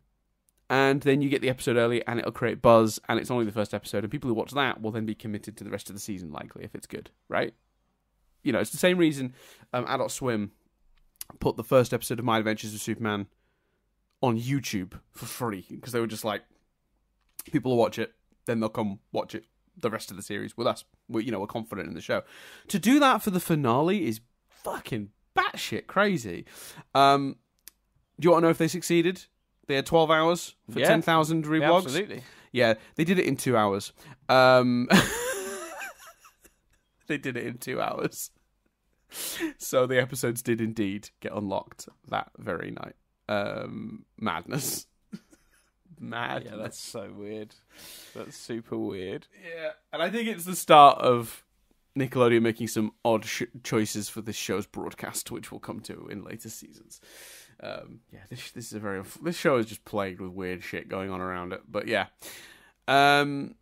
and then you get the episode early, and it'll create buzz, and it's only the first episode, and people who watch that will then be committed to the rest of the season, likely if it's good, right? You know, it's the same reason um, Adult Swim put the first episode of My Adventures with Superman on YouTube for free because they were just like, people will watch it, then they'll come watch it the rest of the series with us. We, you know, we're confident in the show. To do that for the finale is fucking batshit crazy. Um, do you want to know if they succeeded? They had twelve hours for Yeah. ten thousand Yeah, reblogs. absolutely. Yeah, they did it in two hours. Um, they did it in two hours. So the episodes did indeed get unlocked that very night. Um, madness. Madness. Yeah, that's so weird. That's super weird. Yeah, and I think it's the start of Nickelodeon making some odd sh- choices for this show's broadcast, which we'll come to in later seasons. Um, yeah, this this is a very this show is just plagued with weird shit going on around it. But yeah, um,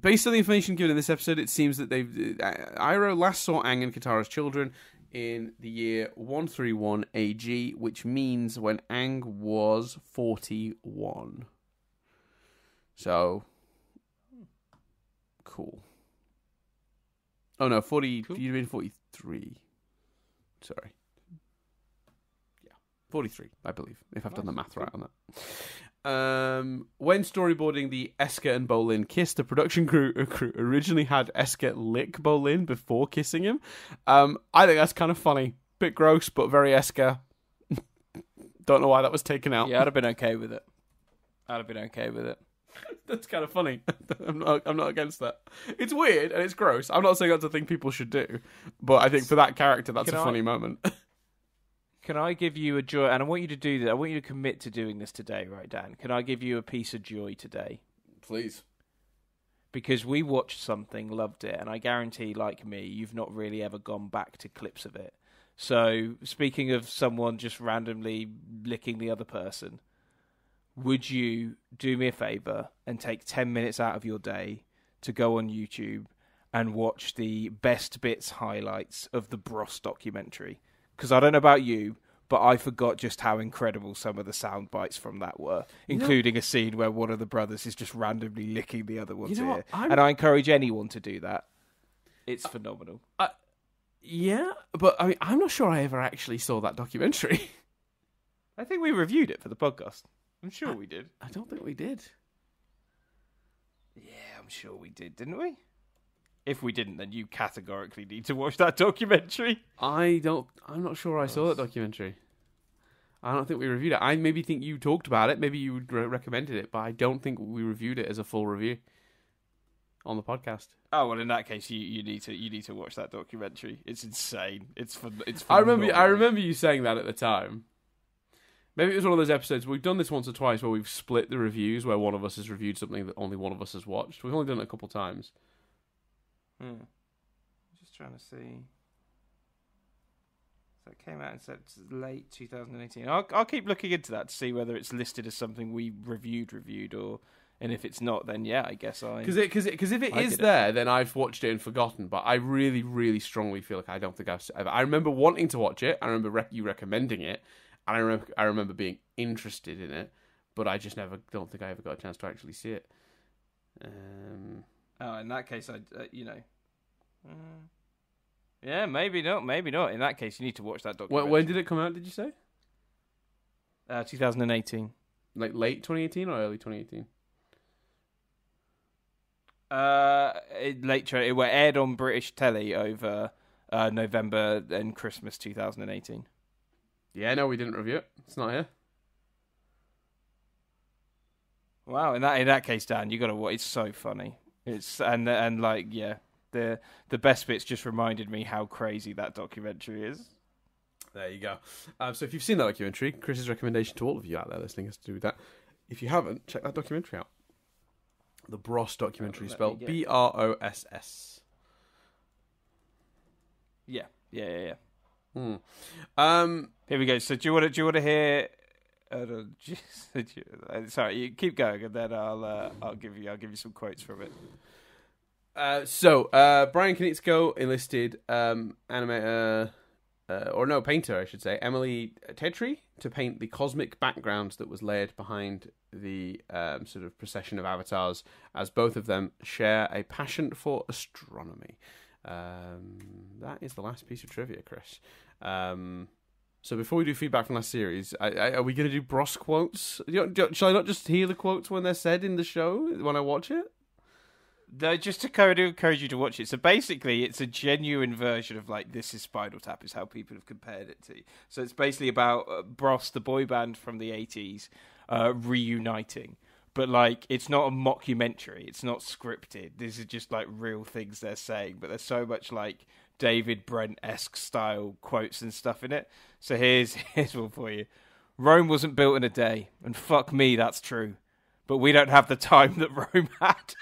based on the information given in this episode, it seems that they've uh, Iroh last saw Aang and Katara's children in the year 131 AG, which means when Aang was 41. So cool. Oh no, 40 Cool. you'd been 43. Sorry. Yeah. 43, I believe, if I've done the math right on that. Um, when storyboarding the Eska and Bolin kiss, the production crew, uh, crew originally had Eska lick Bolin before kissing him. Um, I think that's kind of funny. Bit gross, but very Eska. Don't know why that was taken out. Yeah, I'd have been okay with it. I'd have been okay with it. That's kind of funny. I'm not. I'm not against that. It's weird and it's gross. I'm not saying that's a thing people should do, but I think for that character, that's Can a I- funny moment. Can I give you a joy? And I want you to do that. I want you to commit to doing this today, right, Dan? Can I give you a piece of joy today? Please. Because we watched something, loved it, and I guarantee, like me, you've not really ever gone back to clips of it. So, speaking of someone just randomly licking the other person, would you do me a favor and take 10 minutes out of your day to go on YouTube and watch the best bits highlights of the Bros documentary? Because I don't know about you, but I forgot just how incredible some of the sound bites from that were, You including a scene where one of the brothers is just randomly licking the other one's know ear. I'm- And I encourage anyone to do that. It's uh, phenomenal. Uh, yeah, but I mean, I'm not sure I ever actually saw that documentary. I think we reviewed it for the podcast. I'm sure we did. I don't think we did. Yeah, I'm sure we did, didn't we? If we didn't, then you categorically need to watch that documentary. I don't. I'm not sure I saw that documentary. I don't think we reviewed it. I maybe think you talked about it. Maybe you re- recommended it, but I don't think we reviewed it as a full review on the podcast. Oh well, in that case, you, you need to you need to watch that documentary. It's insane. It's fun. It's. I remember. I remember you saying that at the time. Maybe it was one of those episodes. We've done this once or twice where we've split the reviews, where one of us has reviewed something that only one of us has watched. We've only done it a couple times. Hmm. Just trying to see. So it came out in sept- late 2018. I'll I'll keep looking into that to see whether it's listed as something we reviewed reviewed or, and if it's not, then yeah, I guess I. Because because because if it I is did it. there, then I've watched it and forgotten. But I really, really strongly feel like I don't think I've. s- I remember wanting to watch it. I remember rec- you recommending it, and I remember I remember being interested in it. But I just never don't think I ever got a chance to actually see it. Um, Oh, in that case, I uh, you know. Mm. Yeah, maybe not. Maybe not. In that case, you need to watch that when, documentary. when did it come out? Did you say uh, 2018? like late 2018 or early 2018? Uh, it, late. Tra- it were aired on British telly over uh, November and Christmas 2018. Yeah, no, we didn't review it. It's not here. Wow, in that in that case, Dan, you got to watch. It's so funny. It's and and like yeah, the the best bits just reminded me how crazy that documentary is. There you go. Um, so if you've seen that documentary, Chris's recommendation to all of you out there listening has to do with that. If you haven't, check that documentary out. The Bros documentary, spelled B R O S S. Yeah, yeah, yeah, yeah. Hmm. Um, Here we go. So do you want to do you want to hear? sorry, you keep going, and then I'll uh, I'll give you I'll give you some quotes from it. uh, so uh, Bryan Konietzko enlisted um, animator, uh, or no, painter, I should say, Emily Tetri to paint the cosmic background that was layered behind the um, sort of procession of avatars, as both of them share a passion for astronomy. Um, that is the last piece of trivia, Chris. Um, so before we do feedback from last series, I, I, are we going to do Bros quotes? You- do- Shall I not just hear the quotes when they're said in the show when I watch it? No, just to kind of encourage you to watch it. So basically, it's a genuine version of like this is Spinal Tap is how people have compared it to. So it's basically about uh, Bros, the boy band from the eighties, uh, reuniting. But like, it's not a mockumentary. It's not scripted. This is just like real things they're saying. But there's so much like David Brent esque style quotes and stuff in it. So here's here's one for you. Rome wasn't built in a day, and fuck me, that's true. But we don't have the time that Rome had.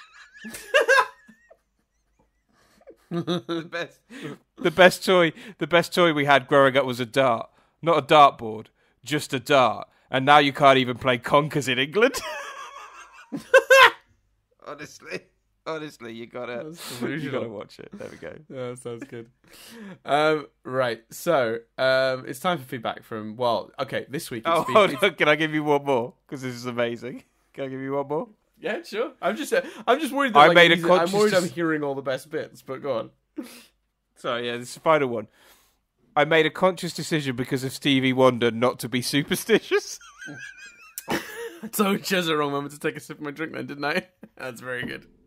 the best, the best toy, the best toy we had growing up was a dart, not a dartboard, just a dart. And now you can't even play conkers in England. honestly, honestly, you gotta, you gotta watch it. There we go. Yeah, that sounds good. um, right, so um, it's time for feedback from. Well, okay, this week. It's Oh, hold on. Can I give you one more? Because this is amazing. Can I give you one more? Yeah, sure. I'm just, uh, I'm just worried. That, I like, made a these- I'm conscious worried I'm hearing all the best bits, but go on. Sorry, yeah, this is the final one. I made a conscious decision because of Stevie Wonder not to be superstitious. I you it the wrong moment to take a sip of my drink, then, didn't I? That's very good.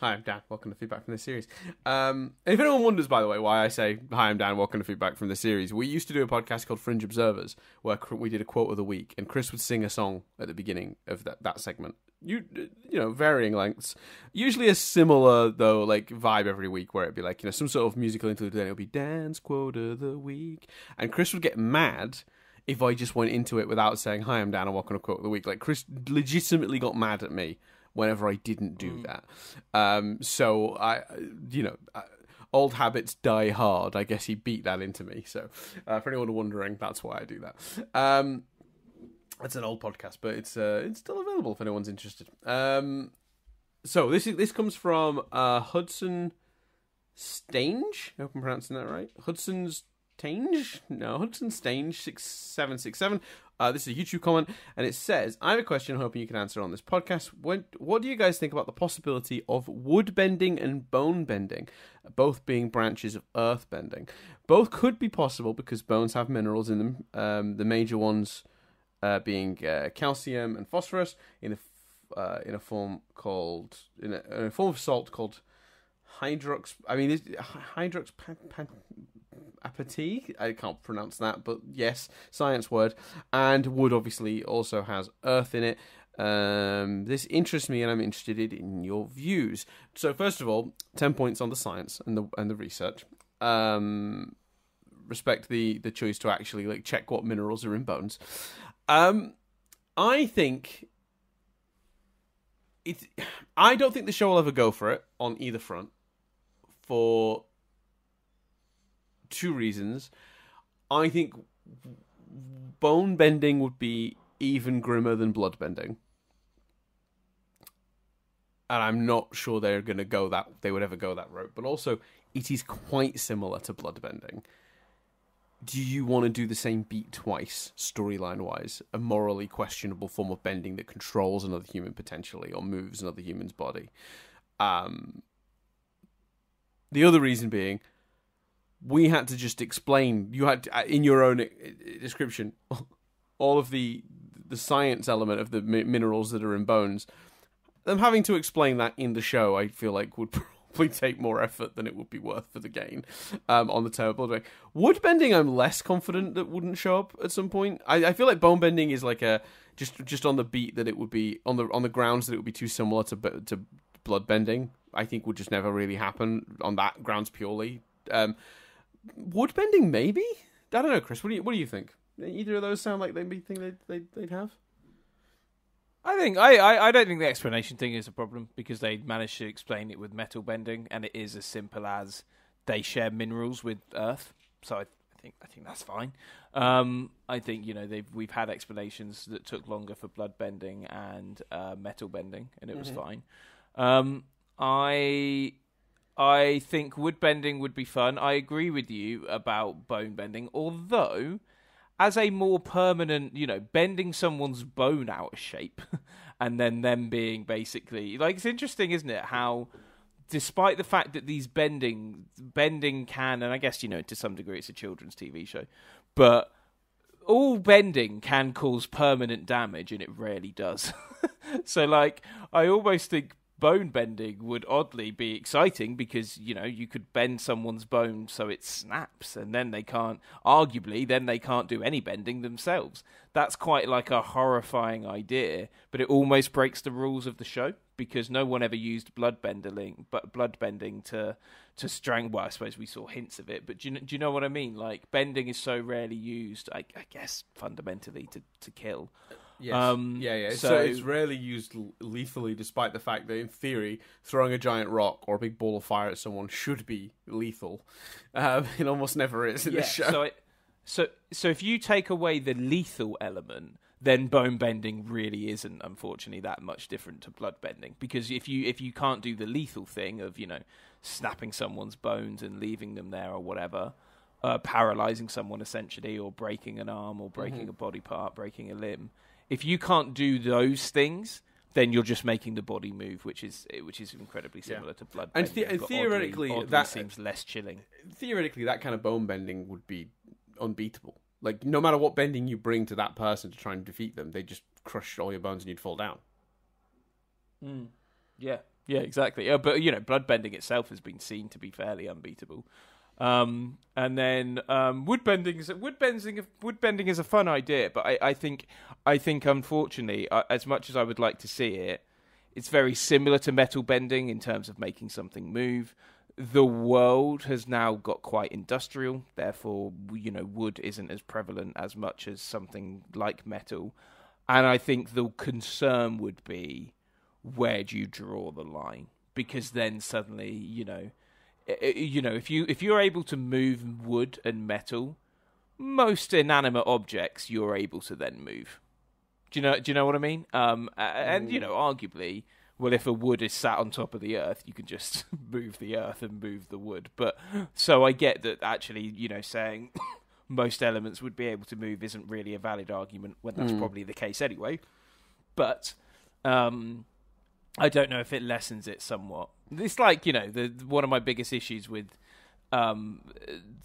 Hi, I'm Dan. Welcome to feedback from the series. Um, if anyone wonders, by the way, why I say hi, I'm Dan. Welcome to feedback from the series, we used to do a podcast called Fringe Observers, where we did a quote of the week, and Chris would sing a song at the beginning of that, that segment. You you know varying lengths, usually a similar though like vibe every week, where it'd be like you know some sort of musical interlude, then it would be Dan's quote of the week, and Chris would get mad if I just went into it without saying hi, I'm Dan, and welcome to quote of the week. Like Chris legitimately got mad at me whenever I didn't do mm. that. Um, so I, you know, uh, old habits die hard. I guess he beat that into me. So uh, for anyone wondering, that's why I do that. Um, it's an old podcast, but it's uh, it's still available if anyone's interested. Um, so this is this comes from uh, Hudson Stange. I hope I'm pronouncing that right. Hudson's Tange? No, Hudson Stange six seven six seven. Uh, this is a YouTube comment, and it says, "I have a question. Hoping you can answer on this podcast. When, what do you guys think about the possibility of wood bending and bone bending, both being branches of earth bending? Both could be possible because bones have minerals in them. Um, the major ones uh, being uh, calcium and phosphorus in a uh, in a form called in a, in a, form of salt called hydrox. I mean, hydrox apatite. I can't pronounce that, but yes, science word. And wood obviously also has earth in it. Um, this interests me, and I'm interested in your views. So, first of all, ten points on the science and the and the research. Um, respect the the choice to actually like check what minerals are in bones. Um, I think it. I don't think the show will ever go for it on either front for two reasons. I think bone bending would be even grimmer than blood bending. And I'm not sure they're going to go that they would ever go that route. But also, it is quite similar to blood bending. Do you want to do the same beat twice, storyline wise? A morally questionable form of bending that controls another human potentially or moves another human's body. Um, the other reason being, we had to just explain. You had to, uh, in your own uh, description all of the the science element of the minerals that are in bones. Them having to explain that in the show, I feel like would probably take more effort than it would be worth for the gain um, on the table. Wood bending, I'm less confident that wouldn't show up at some point. I, I feel like bone bending is like a just just on the beat that it would be on the on the grounds that it would be too similar to to blood bending. I think would just never really happen on that grounds purely. Um, woodbending, maybe. I don't know, Chris. What do you What do you think? Either of those sound like they'd be thing they'd, they'd, they'd have. I think I, I, I don't think the explanation thing is a problem because they managed to explain it with metal bending, and it is as simple as they share minerals with Earth. So I, I think I think that's fine. Um, I think you know they've we've had explanations that took longer for blood bending and uh, metal bending, and it mm-hmm. was fine. Um, I I think wood bending would be fun. I agree with you about bone bending, although as a more permanent, you know, bending someone's bone out of shape and then them being basically like it's interesting, isn't it? How despite the fact that these bending bending can and I guess, you know, to some degree it's a children's TV show, but all bending can cause permanent damage and it rarely does. so like I almost think bone bending would oddly be exciting because you know you could bend someone's bone so it snaps and then they can't arguably then they can't do any bending themselves. That's quite like a horrifying idea but it almost breaks the rules of the show because no one ever used blood bending but blood bending to to strangle well i suppose we saw hints of it but do you, do you know what i mean? Like bending is so rarely used i, I guess fundamentally to to kill Yes. Um, yeah, yeah. So, so, it's rarely used lethally, despite the fact that, in theory, throwing a giant rock or a big ball of fire at someone should be lethal. Um, it almost never is in yeah, this show. So, it, so, so if you take away the lethal element, then bone bending really isn't, unfortunately, that much different to blood bending. Because if you if you can't do the lethal thing of you know snapping someone's bones and leaving them there or whatever, uh, paralyzing someone essentially, or breaking an arm, or breaking mm-hmm. a body part, breaking a limb if you can't do those things, then you're just making the body move, which is which is incredibly similar yeah. to blood. And, the- and theoretically, oddly, oddly that seems less chilling. Theoretically, that kind of bone bending would be unbeatable. Like no matter what bending you bring to that person to try and defeat them, they just crush all your bones and you'd fall down. Mm. Yeah, Yeah, exactly. Yeah, but you know, blood bending itself has been seen to be fairly unbeatable. Um, and then um, woodbending is woodbending. Woodbending is a fun idea, but I, I think I think unfortunately, uh, as much as I would like to see it, it's very similar to metal bending in terms of making something move. The world has now got quite industrial, therefore, you know, wood isn't as prevalent as much as something like metal. And I think the concern would be where do you draw the line? Because then suddenly, you know, you know, if you if you're able to move wood and metal, most inanimate objects you're able to then move. Do you know? Do you know what I mean? Um, and you know, arguably, well, if a wood is sat on top of the earth, you can just move the earth and move the wood. But so I get that actually, you know, saying most elements would be able to move isn't really a valid argument when that's mm. probably the case anyway. But um, I don't know if it lessens it somewhat. It's like you know the one of my biggest issues with um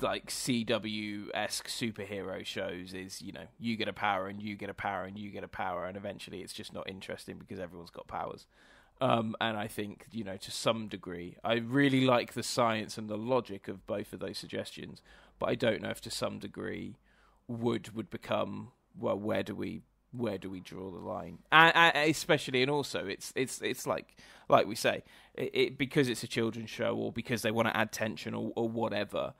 like CW esque superhero shows is you know you get a power and you get a power and you get a power and eventually it's just not interesting because everyone's got powers. Um, and I think you know to some degree I really like the science and the logic of both of those suggestions, but I don't know if to some degree would would become well where do we where do we draw the line? And, and especially, and also, it's it's it's like like we say, it, it, because it's a children's show or because they want to add tension or, or whatever.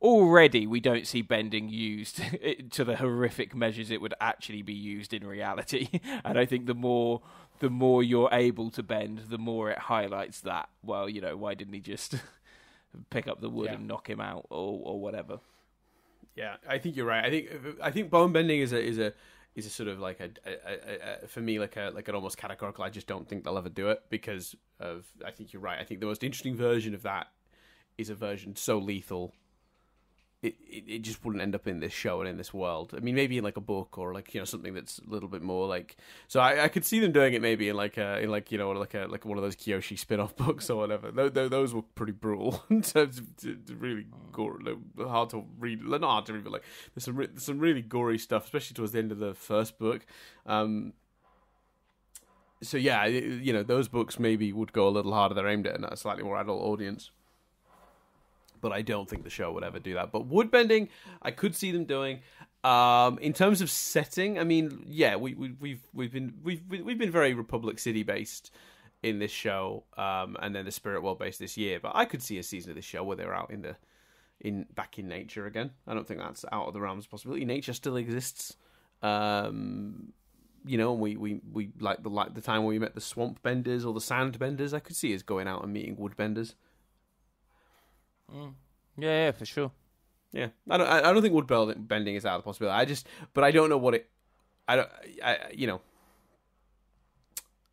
Already, we don't see bending used to the horrific measures it would actually be used in reality. and I think the more the more you're able to bend, the more it highlights that. Well, you know, why didn't he just pick up the wood yeah. and knock him out or or whatever? Yeah, I think you're right. I think I think bone bending is a is a is a sort of like a, a, a, for me like a like an almost categorical. I just don't think they'll ever do it because of. I think you're right. I think the most interesting version of that is a version so lethal it, it, just wouldn't end up in this show and in this world. I mean, maybe in like a book or like you know something that's a little bit more like. So I, I could see them doing it maybe in like a in like you know like a like one of those Kyoshi spin-off books or whatever. Those, those were pretty brutal in terms of really gore, hard to read. Not hard to read, but like there's some there's some really gory stuff, especially towards the end of the first book. Um, so yeah, you know those books maybe would go a little harder. They're aimed at a slightly more adult audience but I don't think the show would ever do that. But woodbending, I could see them doing. Um, in terms of setting, I mean, yeah, we, we we've we've been we've we've been very Republic City based in this show, um, and then the Spirit World based this year. But I could see a season of this show where they're out in the in back in nature again. I don't think that's out of the realms of possibility. Nature still exists. Um, you know, and we, we, we like the like the time when we met the swamp benders or the sand benders. I could see us going out and meeting wood benders. Mm. Yeah, yeah, for sure. Yeah, I don't. I don't think wood bending is out of the possibility. I just, but I don't know what it. I don't. I you know.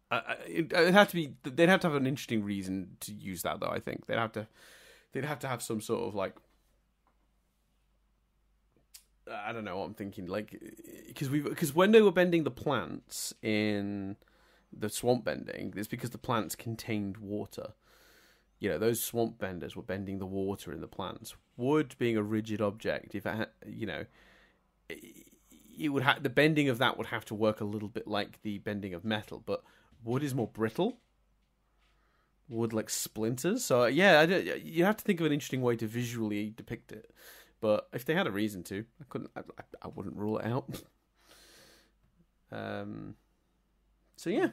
I, it, would have to be. They'd have to have an interesting reason to use that, though. I think they'd have to. They'd have to have some sort of like. I don't know what I'm thinking. Like, because we because when they were bending the plants in the swamp bending, it's because the plants contained water you know those swamp benders were bending the water in the plants. Wood being a rigid object, if it you know, it would have the bending of that would have to work a little bit like the bending of metal, but wood is more brittle. Wood like splinters, so yeah, you have to think of an interesting way to visually depict it. But if they had a reason to, I couldn't. I, I wouldn't rule it out. um. So yeah,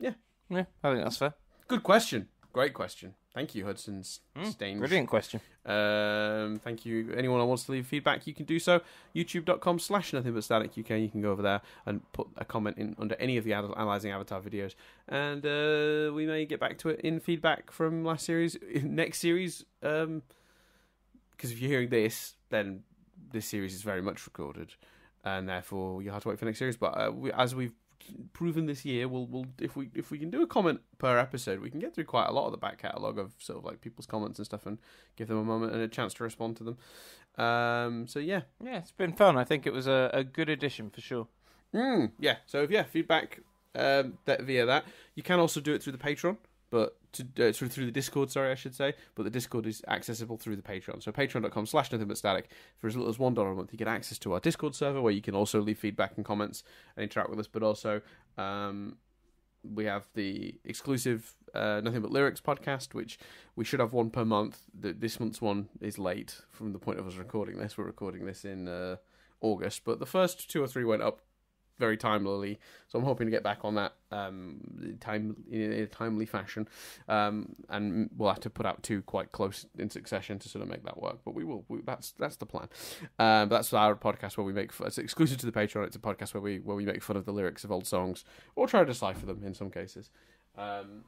yeah, yeah. I think that's fair. Good question. Great question. Thank you, Hudson's mm. Brilliant question. Um, thank you. Anyone who wants to leave feedback, you can do so. YouTube.com slash nothing but static UK. You can go over there and put a comment in under any of the analyzing Avatar videos. And uh, we may get back to it in feedback from last series, next series. Um, because if you're hearing this, then this series is very much recorded. And therefore, you have to wait for next series. But uh, we, as we've proven this year, we'll we'll if we if we can do a comment per episode, we can get through quite a lot of the back catalogue of sort of like people's comments and stuff, and give them a moment and a chance to respond to them. Um, so yeah, yeah, it's been fun. I think it was a, a good addition for sure. Mm, yeah. So if yeah, feedback um, that via that, you can also do it through the Patreon but to, uh, through, through the Discord, sorry, I should say. But the Discord is accessible through the Patreon. So patreon.com slash nothing but static. For as little as $1 a month, you get access to our Discord server where you can also leave feedback and comments and interact with us, but also um, we have the exclusive uh, Nothing But Lyrics podcast, which we should have one per month. The, this month's one is late from the point of us recording this. We're recording this in uh, August, but the first two or three went up very timely. So I'm hoping to get back on that um, time in a timely fashion, um, and we'll have to put out two quite close in succession to sort of make that work. But we will. We, that's that's the plan. Um, that's our podcast where we make. It's exclusive to the Patreon. It's a podcast where we where we make fun of the lyrics of old songs or try to decipher them in some cases. Um,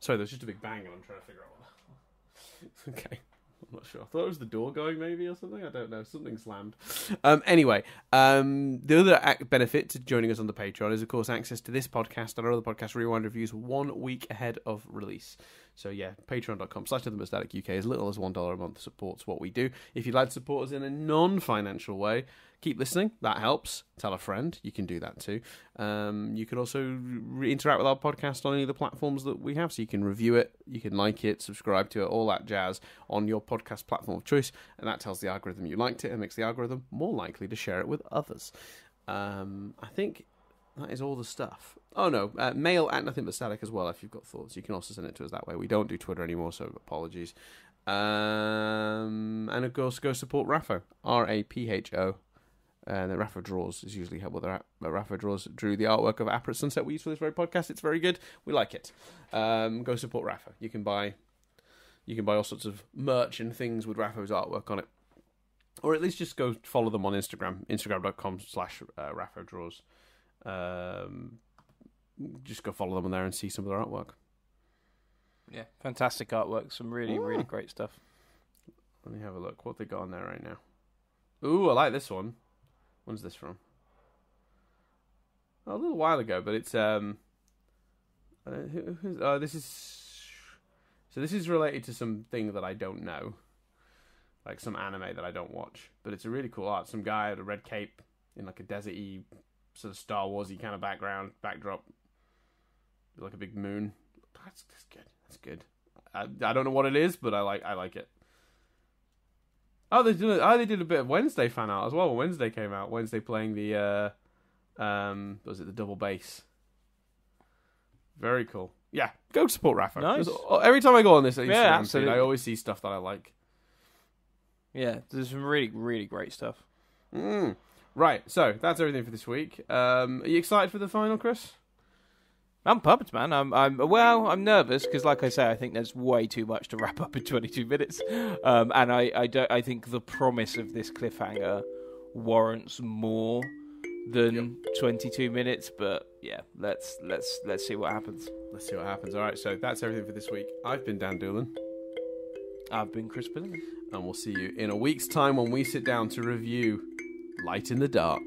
sorry, there's just a big bang, and I'm trying to figure out what. okay. I'm not sure. I thought it was the door going, maybe, or something. I don't know. Something slammed. Um, anyway, um, the other benefit to joining us on the Patreon is, of course, access to this podcast and our other podcast, Rewind Reviews, one week ahead of release. So, yeah, patreon.com slash UK, as little as $1 a month supports what we do. If you'd like to support us in a non financial way, keep listening. That helps. Tell a friend. You can do that too. Um, you can also re- interact with our podcast on any of the platforms that we have. So you can review it, you can like it, subscribe to it, all that jazz on your podcast platform of choice. And that tells the algorithm you liked it and makes the algorithm more likely to share it with others. Um, I think that is all the stuff. Oh no, uh, mail at nothing but static as well. If you've got thoughts, you can also send it to us that way. We don't do Twitter anymore, so apologies. Um, and of course, go support Rapho, R A P H O. And the Rapho Draws is usually how well the Rapho Draws drew the artwork of Apra Sunset we use for this very podcast. It's very good. We like it. Um, go support Rapho. You can buy, you can buy all sorts of merch and things with Rapho's artwork on it, or at least just go follow them on Instagram, instagram.com slash uh, Rapho Draws. Um, just go follow them on there and see some of their artwork. Yeah, fantastic artwork. Some really, really great stuff. Let me have a look. What they got on there right now? Ooh, I like this one. When's this from? Oh, a little while ago, but it's um. Uh, who, uh, this is so. This is related to something that I don't know, like some anime that I don't watch. But it's a really cool art. Some guy with a red cape in like a deserty, sort of Star Warsy kind of background backdrop, like a big moon. That's, that's good. That's good. I, I don't know what it is, but I like I like it. Oh, they did. A, oh, they did a bit of Wednesday fan art as well. When Wednesday came out, Wednesday playing the, uh, um, was it the double bass? Very cool. Yeah, go support Rapho. Nice. Every time I go on this Instagram Yeah, feed, absolutely. I always see stuff that I like. Yeah, there's some really, really great stuff. Mm. Right, so that's everything for this week. Um, are you excited for the final, Chris? I'm pumped, man. I'm, I'm well. I'm nervous because, like I say, I think there's way too much to wrap up in 22 minutes, um, and I, I don't. I think the promise of this cliffhanger warrants more than 22 minutes. But yeah, let's let's let's see what happens. Let's see what happens. All right, so that's everything for this week. I've been Dan Doolan, I've been Chris Billing. and we'll see you in a week's time when we sit down to review Light in the Dark.